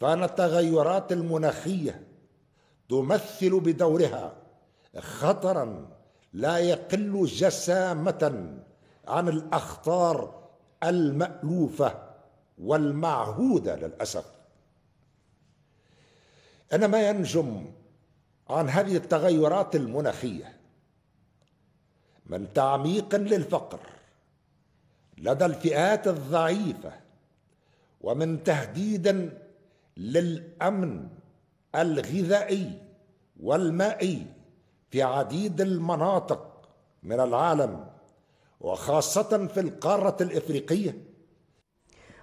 فأن التغيرات المناخية تمثل بدورها خطرا لا يقل جسامة عن الأخطار المألوفة والمعهودة للأسف. أنا ما ينجم عن هذه التغيرات المناخية. من تعميق للفقر لدى الفئات الضعيفة ومن تهديد للأمن الغذائي والمائي في عديد المناطق من العالم وخاصة في القارة الإفريقية.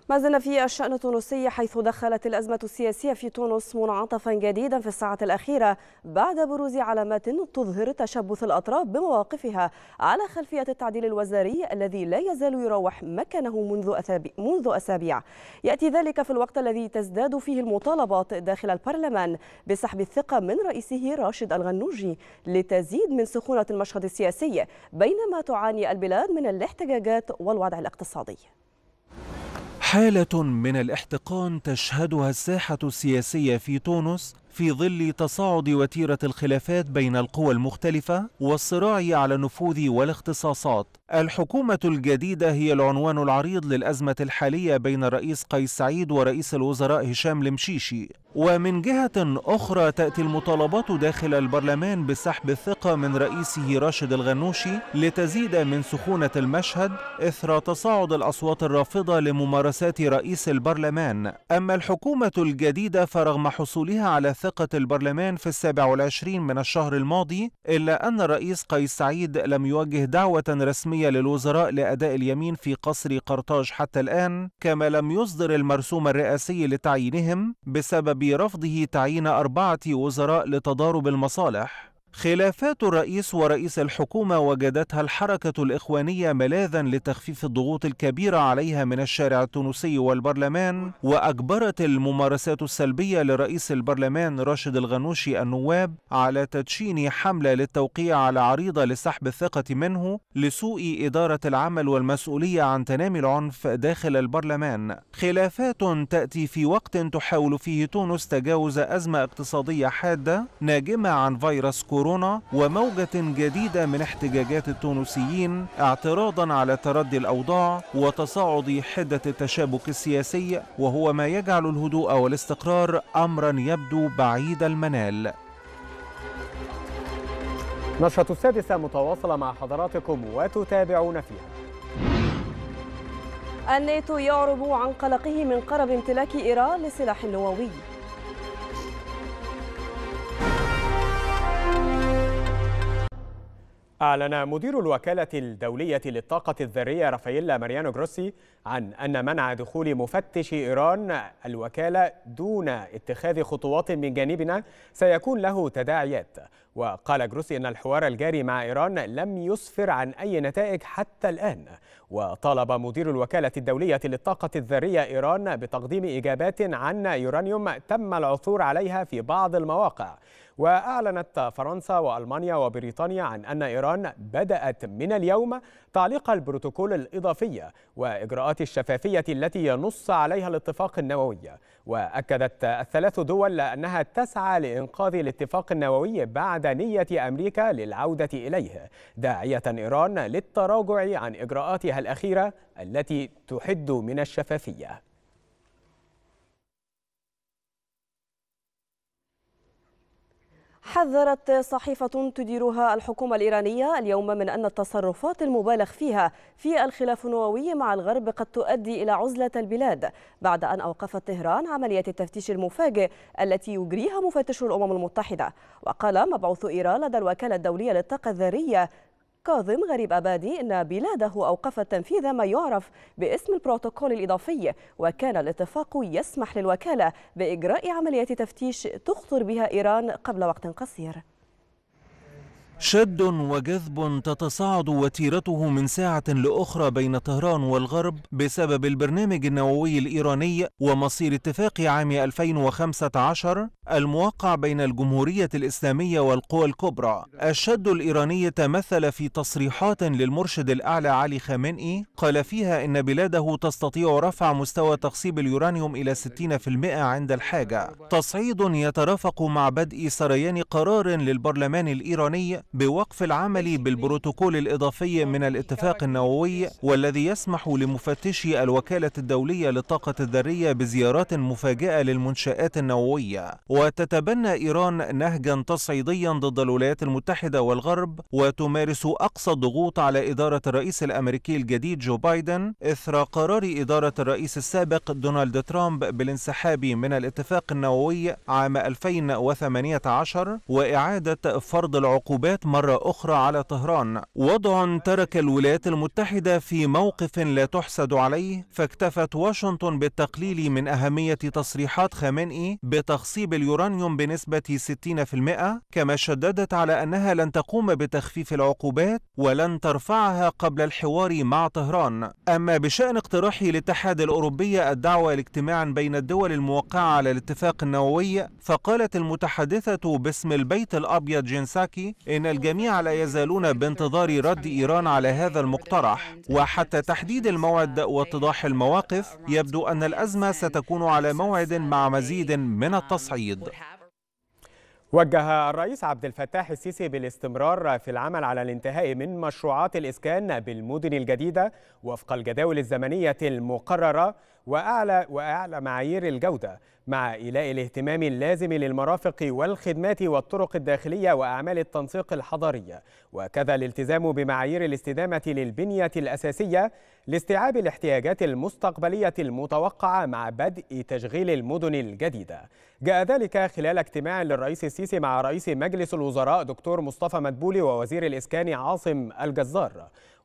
ما زلنا في الشأن التونسي حيث دخلت الأزمة السياسية في تونس منعطفا جديدا في الساعة الأخيرة بعد بروز علامات تظهر تشبث الأطراف بمواقفها على خلفية التعديل الوزاري الذي لا يزال يروح مكانه منذ أسابيع, منذ أسابيع. يأتي ذلك في الوقت الذي تزداد فيه المطالبات داخل البرلمان بسحب الثقة من رئيسه راشد الغنوجي لتزيد من سخونة المشهد السياسي بينما تعاني البلاد من الاحتجاجات والوضع الاقتصادي. حالة من الاحتقان تشهدها الساحة السياسية في تونس في ظل تصاعد وتيرة الخلافات بين القوى المختلفة والصراع على النفوذ والاختصاصات. الحكومة الجديدة هي العنوان العريض للأزمة الحالية بين الرئيس قيس سعيد ورئيس الوزراء هشام المشيشي. ومن جهة أخرى تأتي المطالبات داخل البرلمان بسحب الثقة من رئيسه راشد الغنوشي لتزيد من سخونة المشهد إثر تصاعد الأصوات الرافضة لممارسات رئيس البرلمان. أما الحكومة الجديدة فرغم حصولها على ثقة البرلمان في السابع والعشرين من الشهر الماضي إلا أن الرئيس قيس سعيد لم يوجه دعوة رسمية للوزراء لأداء اليمين في قصر قرطاج حتى الآن كما لم يصدر المرسوم الرئاسي لتعيينهم بسبب رفضه تعيين أربعة وزراء لتضارب المصالح. خلافات الرئيس ورئيس الحكومة وجدتها الحركة الإخوانية ملاذا لتخفيف الضغوط الكبيرة عليها من الشارع التونسي والبرلمان وأجبرت الممارسات السلبية لرئيس البرلمان راشد الغنوشي النواب على تدشين حملة للتوقيع على عريضة لسحب الثقة منه لسوء إدارة العمل والمسؤولية عن تنامي العنف داخل البرلمان. خلافات تأتي في وقت تحاول فيه تونس تجاوز أزمة اقتصادية حادة ناجمة عن فيروس كورونا. كورونا وموجة جديدة من احتجاجات التونسيين اعتراضا على تردي الأوضاع وتصاعد حدة التشابك السياسي وهو ما يجعل الهدوء والاستقرار أمرا يبدو بعيد المنال. نشرة السادسة متواصلة مع حضراتكم وتتابعون فيها. الناتو يعرب عن قلقه من قرب امتلاك إيران لسلاح نووي أعلن مدير الوكالة الدولية للطاقة الذرية رافائيل ماريانو جروسي عن أن منع دخول مفتش إيران الوكالة دون اتخاذ خطوات من جانبنا سيكون له تداعيات. وقال جروسي أن الحوار الجاري مع إيران لم يسفر عن أي نتائج حتى الآن. وطالب مدير الوكالة الدولية للطاقة الذرية إيران بتقديم إجابات عن يورانيوم تم العثور عليها في بعض المواقع. وأعلنت فرنسا وألمانيا وبريطانيا عن أن إيران بدأت من اليوم تعليق البروتوكول الإضافية وإجراءات الشفافية التي ينص عليها الاتفاق النووي. وأكدت الثلاث دول أنها تسعى لإنقاذ الاتفاق النووي بعد نية أمريكا للعودة إليه داعية إيران للتراجع عن إجراءاتها الأخيرة التي تحد من الشفافية. حذرت صحيفة تديرها الحكومة الإيرانية اليوم من أن التصرفات المبالغ فيها في الخلاف النووي مع الغرب قد تؤدي إلى عزلة البلاد بعد أن أوقفت طهران عملية التفتيش المفاجئ التي يجريها مفتش الأمم المتحدة. وقال مبعوث إيران لدى الوكالة الدولية للطاقة الذرية كاظم غريب أبادي أن بلاده أوقفت تنفيذ ما يعرف باسم البروتوكول الإضافي وكان الاتفاق يسمح للوكالة بإجراء عملية تفتيش تخطر بها إيران قبل وقت قصير. شد وجذب تتصاعد وتيرته من ساعة لأخرى بين طهران والغرب بسبب البرنامج النووي الإيراني ومصير اتفاق عام 2015 الموقع بين الجمهورية الإسلامية والقوى الكبرى. الشد الإيراني تمثل في تصريحات للمرشد الأعلى علي خامنئي قال فيها إن بلاده تستطيع رفع مستوى تخصيب اليورانيوم إلى 60% عند الحاجة. تصعيد يترافق مع بدء سريان قرار للبرلمان الإيراني بوقف العمل بالبروتوكول الإضافي من الاتفاق النووي والذي يسمح لمفتشي الوكالة الدولية للطاقة الذرية بزيارات مفاجئة للمنشآت النووية. وتتبنى إيران نهجا تصعيديا ضد الولايات المتحدة والغرب وتمارس أقصى الضغوط على إدارة الرئيس الأمريكي الجديد جو بايدن إثر قرار إدارة الرئيس السابق دونالد ترامب بالانسحاب من الاتفاق النووي عام 2018 وإعادة فرض العقوبات مرة أخرى على طهران. وضع ترك الولايات المتحدة في موقف لا تحسد عليه. فاكتفت واشنطن بالتقليل من أهمية تصريحات خامنئي بتخصيب اليورانيوم بنسبة 60% كما شددت على أنها لن تقوم بتخفيف العقوبات ولن ترفعها قبل الحوار مع طهران. أما بشأن اقتراح الاتحاد الأوروبي الدعوة لاجتماع بين الدول الموقعة على الاتفاق النووي فقالت المتحدثة باسم البيت الأبيض جينساكي إن الجميع لا يزالون بانتظار رد إيران على هذا المقترح. وحتى تحديد الموعد واتضاح المواقف يبدو أن الأزمة ستكون على موعد مع مزيد من التصعيد. وجه الرئيس عبد الفتاح السيسي بالاستمرار في العمل على الانتهاء من مشروعات الإسكان بالمدن الجديدة وفق الجداول الزمنية المقررة وأعلى, وأعلى معايير الجودة مع إيلاء الاهتمام اللازم للمرافق والخدمات والطرق الداخلية وأعمال التنسيق الحضرية. وكذا الالتزام بمعايير الاستدامة للبنية الأساسية لاستيعاب الاحتياجات المستقبلية المتوقعة مع بدء تشغيل المدن الجديدة. جاء ذلك خلال اجتماع للرئيس السيسي مع رئيس مجلس الوزراء دكتور مصطفى مدبولي ووزير الإسكان عاصم الجزار.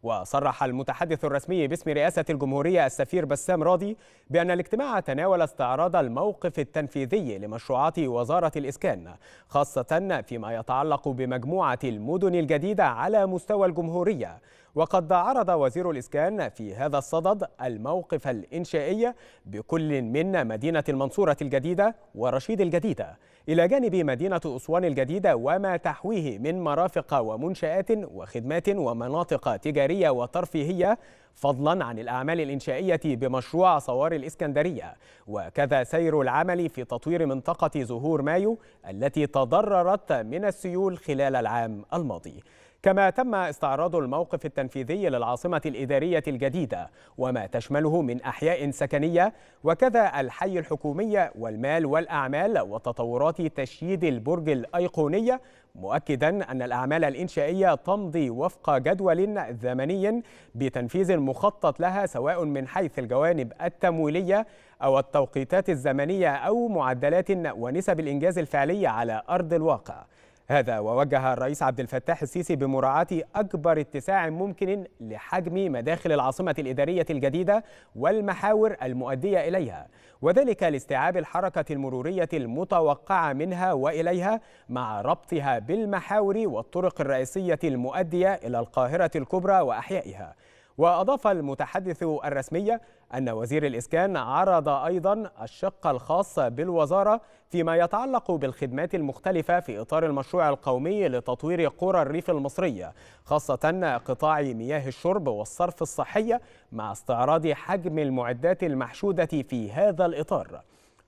وصرح المتحدث الرسمي باسم رئاسة الجمهورية السفير بسام راضي بأن الاجتماع تناول استعراض الموقف التنفيذي لمشروعات وزارة الإسكان خاصة فيما يتعلق بمجموعة المدن الجديدة على مستوى الجمهورية. وقد عرض وزير الإسكان في هذا الصدد الموقف الإنشائي بكل من مدينة المنصورة الجديدة ورشيد الجديدة إلى جانب مدينة أسوان الجديدة وما تحويه من مرافق ومنشآت وخدمات ومناطق تجارية وترفيهية فضلا عن الأعمال الإنشائية بمشروع صوار الإسكندرية. وكذا سير العمل في تطوير منطقة زهور مايو التي تضررت من السيول خلال العام الماضي. كما تم استعراض الموقف التنفيذي للعاصمة الإدارية الجديدة وما تشمله من أحياء سكنية وكذا الحي الحكومي والمال والأعمال وتطورات تشييد البرج الأيقوني مؤكدا أن الأعمال الإنشائية تمضي وفق جدول زمني بتنفيذ مخطط لها سواء من حيث الجوانب التمويلية أو التوقيتات الزمنية أو معدلات ونسب الإنجاز الفعلي على أرض الواقع. هذا ووجه الرئيس عبد الفتاح السيسي بمراعاة أكبر اتساع ممكن لحجم مداخل العاصمة الإدارية الجديدة والمحاور المؤدية إليها وذلك لاستيعاب الحركة المرورية المتوقعة منها وإليها مع ربطها بالمحاور والطرق الرئيسية المؤدية إلى القاهرة الكبرى وأحيائها. وأضاف المتحدث الرسمي أن وزير الإسكان عرض أيضا الشق الخاص بالوزارة فيما يتعلق بالخدمات المختلفة في إطار المشروع القومي لتطوير قرى الريف المصرية خاصة قطاع مياه الشرب والصرف الصحي مع استعراض حجم المعدات المحشودة في هذا الإطار.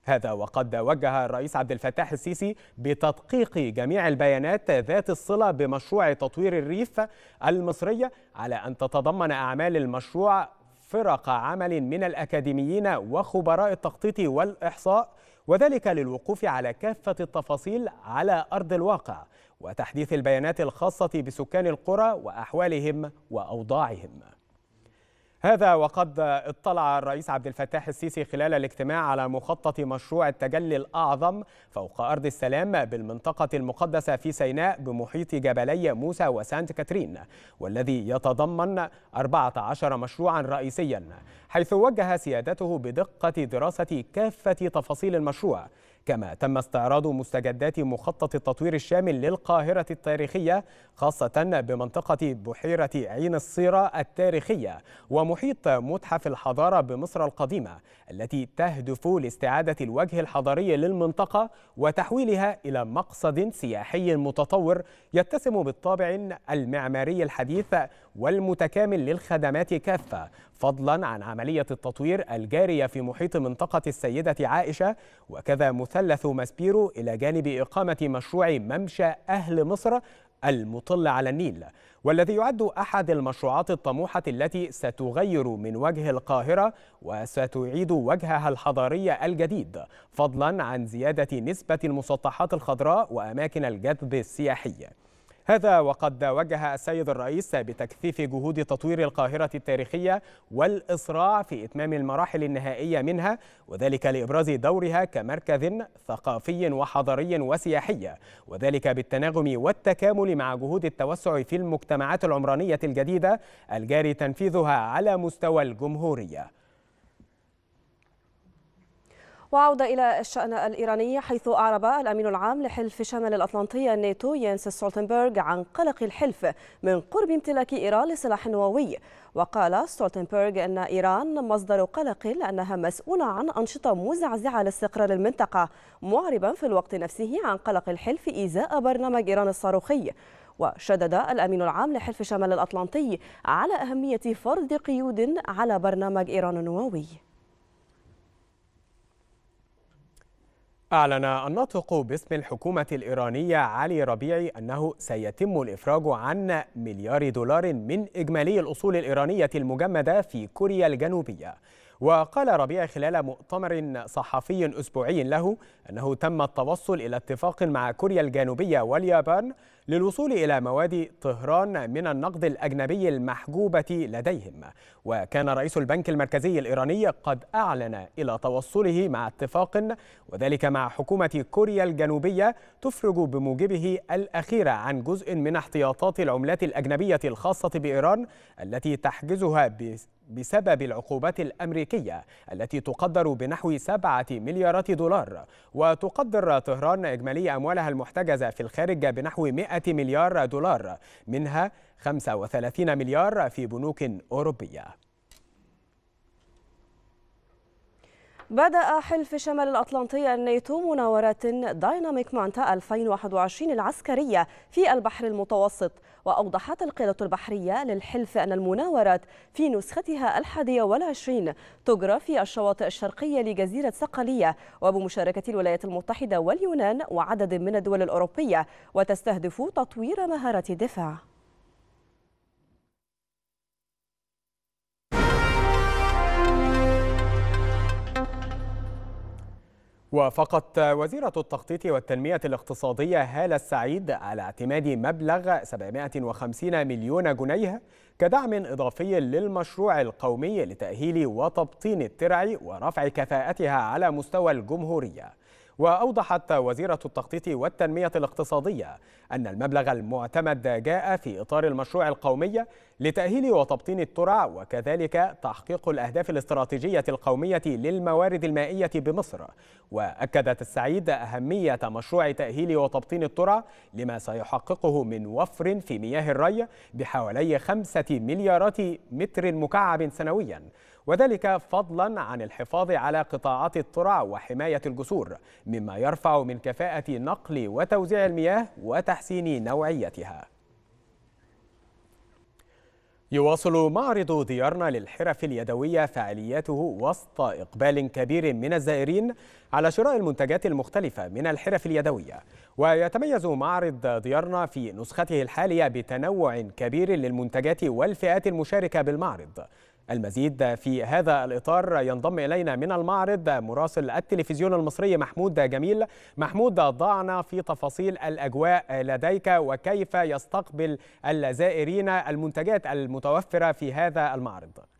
هذا وقد وجه الرئيس عبد الفتاح السيسي بتدقيق جميع البيانات ذات الصلة بمشروع تطوير الريف المصرية على أن تتضمن أعمال المشروع فرق عمل من الأكاديميين وخبراء التخطيط والإحصاء وذلك للوقوف على كافة التفاصيل على أرض الواقع وتحديث البيانات الخاصة بسكان القرى وأحوالهم وأوضاعهم. هذا وقد اطلع الرئيس عبد الفتاح السيسي خلال الاجتماع على مخطط مشروع التجلي الأعظم فوق أرض السلام بالمنطقة المقدسة في سيناء بمحيط جبلي موسى وسانت كاترين والذي يتضمن 14 مشروعا رئيسيا حيث وجه سيادته بدقة دراسة كافة تفاصيل المشروع. كما تم استعراض مستجدات مخطط التطوير الشامل للقاهرة التاريخية خاصة بمنطقة بحيرة عين الصيرة التاريخية ومحيط متحف الحضارة بمصر القديمة التي تهدف لاستعادة الوجه الحضاري للمنطقة وتحويلها إلى مقصد سياحي متطور يتسم بالطابع المعماري الحديث والمتكامل للخدمات كافة فضلا عن عملية التطوير الجارية في محيط منطقة السيدة عائشة. وكذا مثلث ماسبيرو إلى جانب إقامة مشروع ممشى أهل مصر المطل على النيل. والذي يعد أحد المشروعات الطموحة التي ستغير من وجه القاهرة وستعيد وجهها الحضاري الجديد فضلا عن زيادة نسبة المسطحات الخضراء وأماكن الجذب السياحي. هذا وقد وجه السيد الرئيس بتكثيف جهود تطوير القاهرة التاريخية والإسراع في إتمام المراحل النهائية منها وذلك لإبراز دورها كمركز ثقافي وحضاري وسياحي وذلك بالتناغم والتكامل مع جهود التوسع في المجتمعات العمرانية الجديدة الجاري تنفيذها على مستوى الجمهورية. وعودة إلى الشأن الإيراني حيث أعرب الأمين العام لحلف شمال الأطلنطي الناتو يانس ستولتنبرغ عن قلق الحلف من قرب امتلاك إيران لسلاح نووي. وقال ستولتنبرغ أن إيران مصدر قلق لأنها مسؤولة عن أنشطة مزعزعة لاستقرار المنطقة معربا في الوقت نفسه عن قلق الحلف إزاء برنامج إيران الصاروخي. وشدد الأمين العام لحلف شمال الأطلنطي على أهمية فرض قيود على برنامج إيران النووي. أعلن الناطق باسم الحكومة الإيرانية علي ربيعي أنه سيتم الإفراج عن مليار دولار من إجمالي الأصول الإيرانية المجمدة في كوريا الجنوبية. وقال ربيع خلال مؤتمر صحفي أسبوعي له أنه تم التوصل إلى اتفاق مع كوريا الجنوبية واليابان للوصول إلى مواد طهران من النقد الأجنبي المحجوبة لديهم. وكان رئيس البنك المركزي الإيراني قد أعلن إلى توصله مع اتفاق وذلك مع حكومة كوريا الجنوبية تفرج بموجبه الأخير عن جزء من احتياطات العملات الأجنبية الخاصة بإيران التي تحجزها بسبب العقوبات الأمريكية التي تقدر بنحو سبعة مليارات دولار. وتقدر طهران إجمالي أموالها المحتجزة في الخارج بنحو 100 مليار دولار منها 35 مليار في بنوك أوروبية. بدأ حلف شمال الأطلنطي الناتو مناورات Dynamic Manta 2021 العسكرية في البحر المتوسط وأوضحت القيادة البحرية للحلف أن المناورات في نسختها الحادية والعشرين تجرى في الشواطئ الشرقية لجزيرة صقلية وبمشاركة الولايات المتحدة واليونان وعدد من الدول الأوروبية وتستهدف تطوير مهارات الدفاع. وافقت وزيرة التخطيط والتنمية الاقتصادية هالة السعيد على اعتماد مبلغ 750 مليون جنيه كدعم إضافي للمشروع القومي لتأهيل وتبطين الترع ورفع كفاءتها على مستوى الجمهورية. وأوضحت وزيرة التخطيط والتنمية الاقتصادية أن المبلغ المعتمد جاء في إطار المشروع القومي لتأهيل وتبطين الترع وكذلك تحقيق الأهداف الاستراتيجية القومية للموارد المائية بمصر. وأكدت السعيد أهمية مشروع تأهيل وتبطين الترع لما سيحققه من وفر في مياه الري بحوالي خمسة مليارات متر مكعب سنوياً. وذلك فضلا عن الحفاظ على قطاعات الترع وحماية الجسور مما يرفع من كفاءة نقل وتوزيع المياه وتحسين نوعيتها. يواصل معرض ديارنا للحرف اليدوية فعالياته وسط إقبال كبير من الزائرين على شراء المنتجات المختلفة من الحرف اليدوية. ويتميز معرض ديارنا في نسخته الحالية بتنوع كبير للمنتجات والفئات المشاركة بالمعرض. المزيد في هذا الإطار ينضم إلينا من المعرض مراسل التلفزيون المصري محمود جميل. محمود ضعنا في تفاصيل الأجواء لديك وكيف يستقبل الزائرين المنتجات المتوفرة في هذا المعرض؟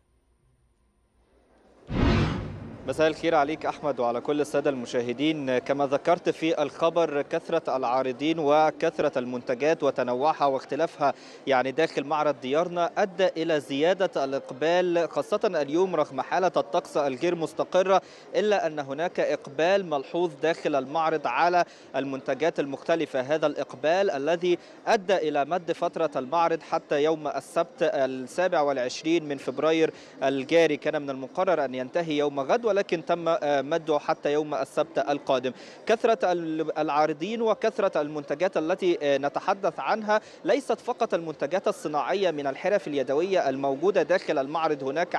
مساء الخير عليك أحمد وعلى كل السادة المشاهدين. كما ذكرت في الخبر كثرة العارضين وكثرة المنتجات وتنوعها واختلافها يعني داخل معرض ديارنا أدى إلى زيادة الإقبال خاصة اليوم رغم حالة الطقس الغير مستقرة إلا أن هناك إقبال ملحوظ داخل المعرض على المنتجات المختلفة. هذا الإقبال الذي أدى إلى مد فترة المعرض حتى يوم السبت السابع والعشرين من فبراير الجاري. كان من المقرر أن ينتهي يوم غد ولكن تم مده حتى يوم السبت القادم. كثرة العارضين وكثرة المنتجات التي نتحدث عنها ليست فقط المنتجات الصناعية من الحرف اليدوية الموجودة داخل المعرض هناك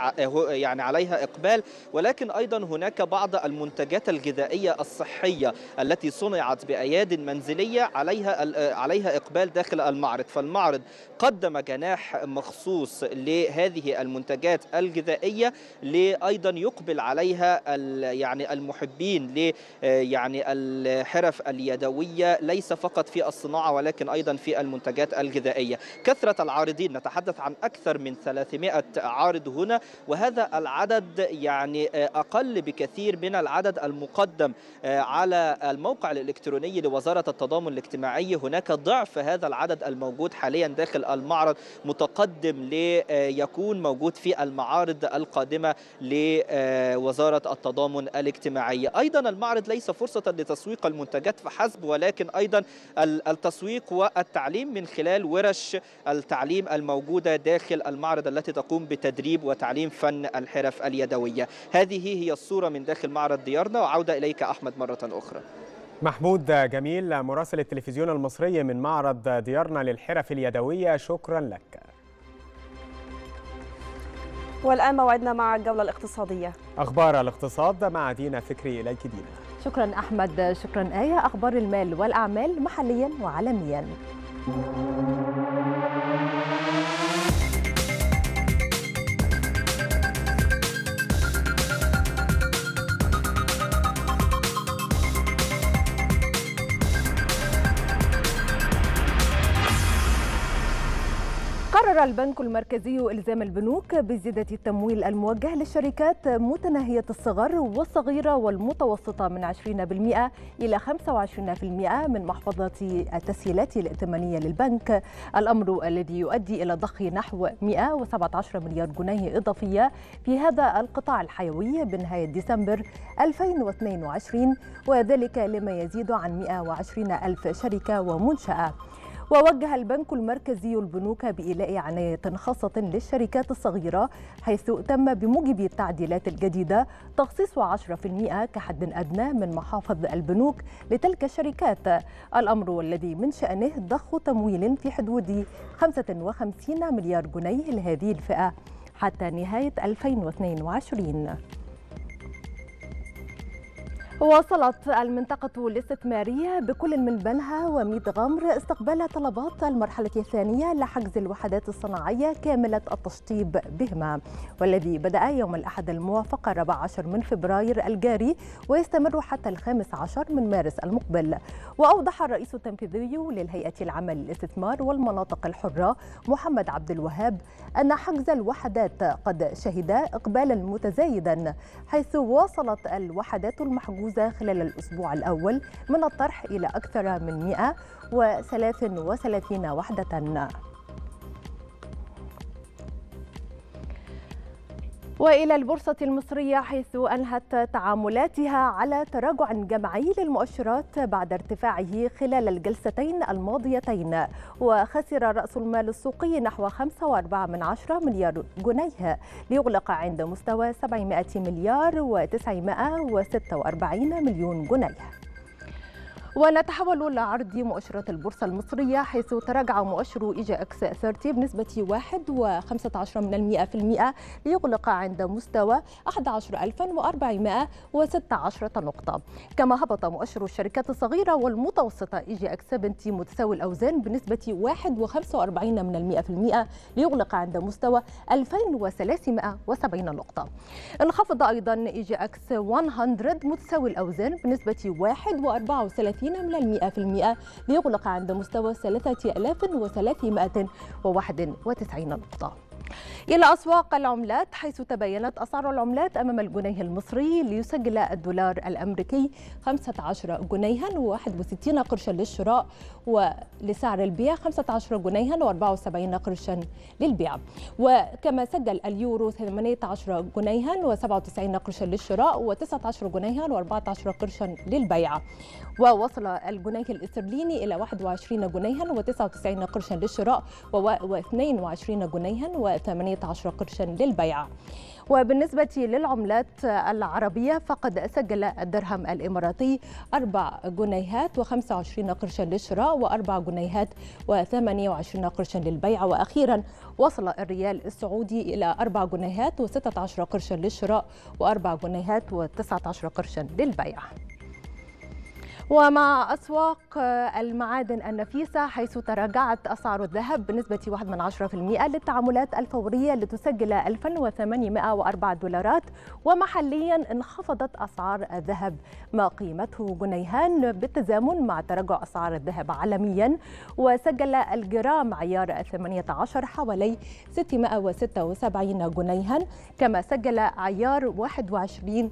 يعني عليها إقبال ولكن أيضا هناك بعض المنتجات الغذائية الصحية التي صنعت بأياد منزلية عليها عليها إقبال داخل المعرض. فالمعرض قدم جناح مخصوص لهذه المنتجات الغذائية لأيضا يقبل عليها يعني المحبين ل يعني الحرف اليدوية ليس فقط في الصناعة ولكن أيضا في المنتجات الغذائية. كثرة العارضين نتحدث عن أكثر من 300 عارض هنا وهذا العدد يعني أقل بكثير من العدد المقدم على الموقع الإلكتروني لوزارة التضامن الاجتماعي. هناك ضعف هذا العدد الموجود حاليا داخل المعرض متقدم ليكون موجود في المعارض القادمة لوزارة التضامن الاجتماعي. أيضا المعرض ليس فرصة لتسويق المنتجات فحسب ولكن أيضا التسويق والتعليم من خلال ورش التعليم الموجودة داخل المعرض التي تقوم بتدريب وتعليم فن الحرف اليدوية. هذه هي الصورة من داخل معرض ديارنا وعودة إليك أحمد مرة أخرى. محمود جميل مراسل التلفزيون المصري من معرض ديارنا للحرف اليدوية شكرا لك. والآن موعدنا مع الجولة الاقتصادية. أخبار الاقتصاد مع دينا فكري إليك دينا. شكرا أحمد شكرا آية أخبار المال والأعمال محليا وعالميا. قرر البنك المركزي إلزام البنوك بزيادة التمويل الموجه للشركات متناهية الصغر والصغيرة والمتوسطة من 20% إلى 25% من محفظة التسهيلات الائتمانية للبنك. الأمر الذي يؤدي إلى ضخ نحو 117 مليار جنيه إضافية في هذا القطاع الحيوي بنهاية ديسمبر 2022 وذلك لما يزيد عن 120 ألف شركة ومنشأة. ووجه البنك المركزي البنوك بإيلاء عناية خاصة للشركات الصغيرة حيث تم بموجب التعديلات الجديدة تخصيص 10% كحد أدنى من محافظ البنوك لتلك الشركات. الأمر الذي من شأنه ضخ تمويل في حدود 55 مليار جنيه لهذه الفئة حتى نهاية 2022 واصلت المنطقة الاستثمارية بكل من بنها وميت غمر استقبال طلبات المرحلة الثانية لحجز الوحدات الصناعية كاملة التشطيب بهما. والذي بدأ يوم الأحد الموافق 14 من فبراير الجاري ويستمر حتى الخامس عشر من مارس المقبل. وأوضح الرئيس التنفيذي للهيئة العامة للاستثمار والمناطق الحرة محمد عبد الوهاب أن حجز الوحدات قد شهد إقبالا متزايدا حيث واصلت الوحدات المحجوزة خلال الأسبوع الأول من الطرح إلى أكثر من 133 وحدة. وإلى البورصة المصرية حيث أنهت تعاملاتها على تراجع جمعي للمؤشرات بعد ارتفاعه خلال الجلستين الماضيتين. وخسر رأس المال السوقي نحو 5.4 مليار جنيه. ليغلق عند مستوى 700 مليار و946 مليون جنيه. ونتحول لعرض مؤشرات البورصة المصرية حيث تراجع مؤشر EGX 30 بنسبة 1.15 من المئة في المئة ليغلق عند مستوى 11416 نقطة. كما هبط مؤشر الشركات الصغيرة والمتوسطة EGX 70 متساوي الأوزان بنسبة 1.45 من المئة في المئة ليغلق عند مستوى 2370 نقطة. انخفض أيضا EGX 100 متساوي الأوزان بنسبة 1.34 من المئة في المئة ليغلق عند مستوى 3391 نقطة. إلى أسواق العملات حيث تباينت أسعار العملات أمام الجنيه المصري ليسجل الدولار الأمريكي 15 جنيها و61 قرشا للشراء ولسعر البيع 15 جنيها و74 قرشا للبيع. وكما سجل اليورو 18 جنيها و97 قرشا للشراء و19 جنيها و14 قرشا للبيع. ووصل الجنيه الاسترليني إلى 21 جنيها و99 قرشا للشراء و22 جنيها و8 18 قرشا للبيع. وبالنسبة للعملات العربية فقد سجل الدرهم الإماراتي 4 جنيهات و25 قرشا للشراء و4 جنيهات و28 قرشا للبيع. وأخيرا وصل الريال السعودي إلى 4 جنيهات و16 قرشا للشراء و4 جنيهات و19 قرشا للبيع. ومع أسواق المعادن النفيسة حيث تراجعت أسعار الذهب بنسبة 1% للتعاملات الفورية لتسجل 2804 دولارات ومحليا انخفضت أسعار الذهب. ما قيمته جنيهان بالتزامن مع تراجع أسعار الذهب عالميا وسجل الجرام عيار 18 حوالي 676 جنيها كما سجل عيار 21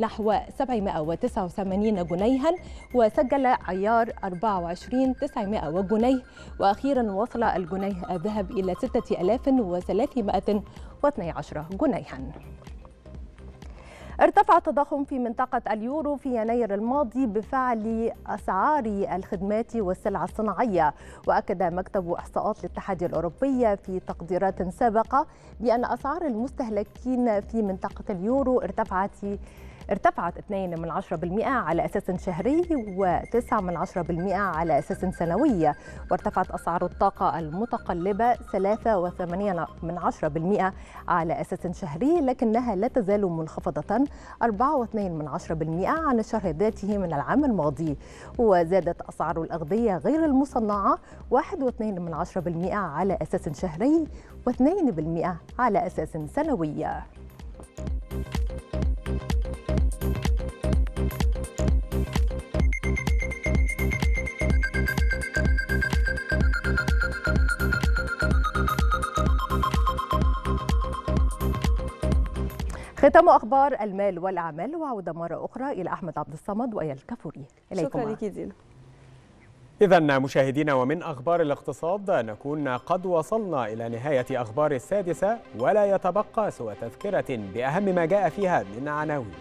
نحو 789 جنيها وسجل عيار 24 900 جنيه. وأخيرا وصل الجنيه الذهب إلى 6312 جنيها. ارتفع التضخم في منطقة اليورو في يناير الماضي بفعل أسعار الخدمات والسلع الصناعية. وأكد مكتب إحصاءات الاتحاد الأوروبي في تقديرات سابقة بأن أسعار المستهلكين في منطقة اليورو ارتفعت ارتفعت 2 من 10% على أساس شهري و9 من 10% على أساس سنوي. وارتفعت أسعار الطاقة المتقلبة 3 و8 من 10% على أساس شهري لكنها لا تزال منخفضة. 4 و2 من 10% عن الشهر ذاته من العام الماضي. وزادت أسعار الأغذية غير المصنعة 1 و2 من 10% على أساس شهري و2% على أساس سنوي. ختام أخبار المال والأعمال وعودة مرة أخرى إلى أحمد عبد الصمد وايال الكفوري إليكم شكرا لك زينب. إذا مشاهدينا ومن أخبار الاقتصاد نكون قد وصلنا إلى نهاية أخبار السادسة ولا يتبقى سوى تذكرة بأهم ما جاء فيها من عناوين.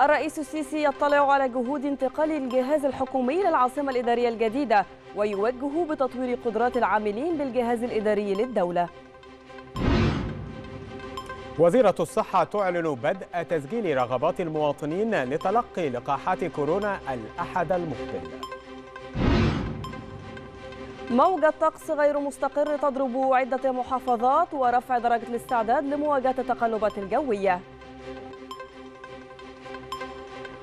الرئيس السيسي يطلع على جهود انتقال الجهاز الحكومي للعاصمة الإدارية الجديدة ويوجه بتطوير قدرات العاملين بالجهاز الإداري للدولة. وزيرة الصحة تعلن بدء تسجيل رغبات المواطنين لتلقي لقاحات كورونا الأحد المقبل. موجة طقس غير مستقر تضرب عدة محافظات ورفع درجة الاستعداد لمواجهة التقلبات الجوية.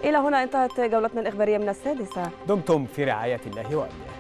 إلى هنا انتهت جولتنا الإخبارية من السادسة. دمتم في رعاية الله وأمنه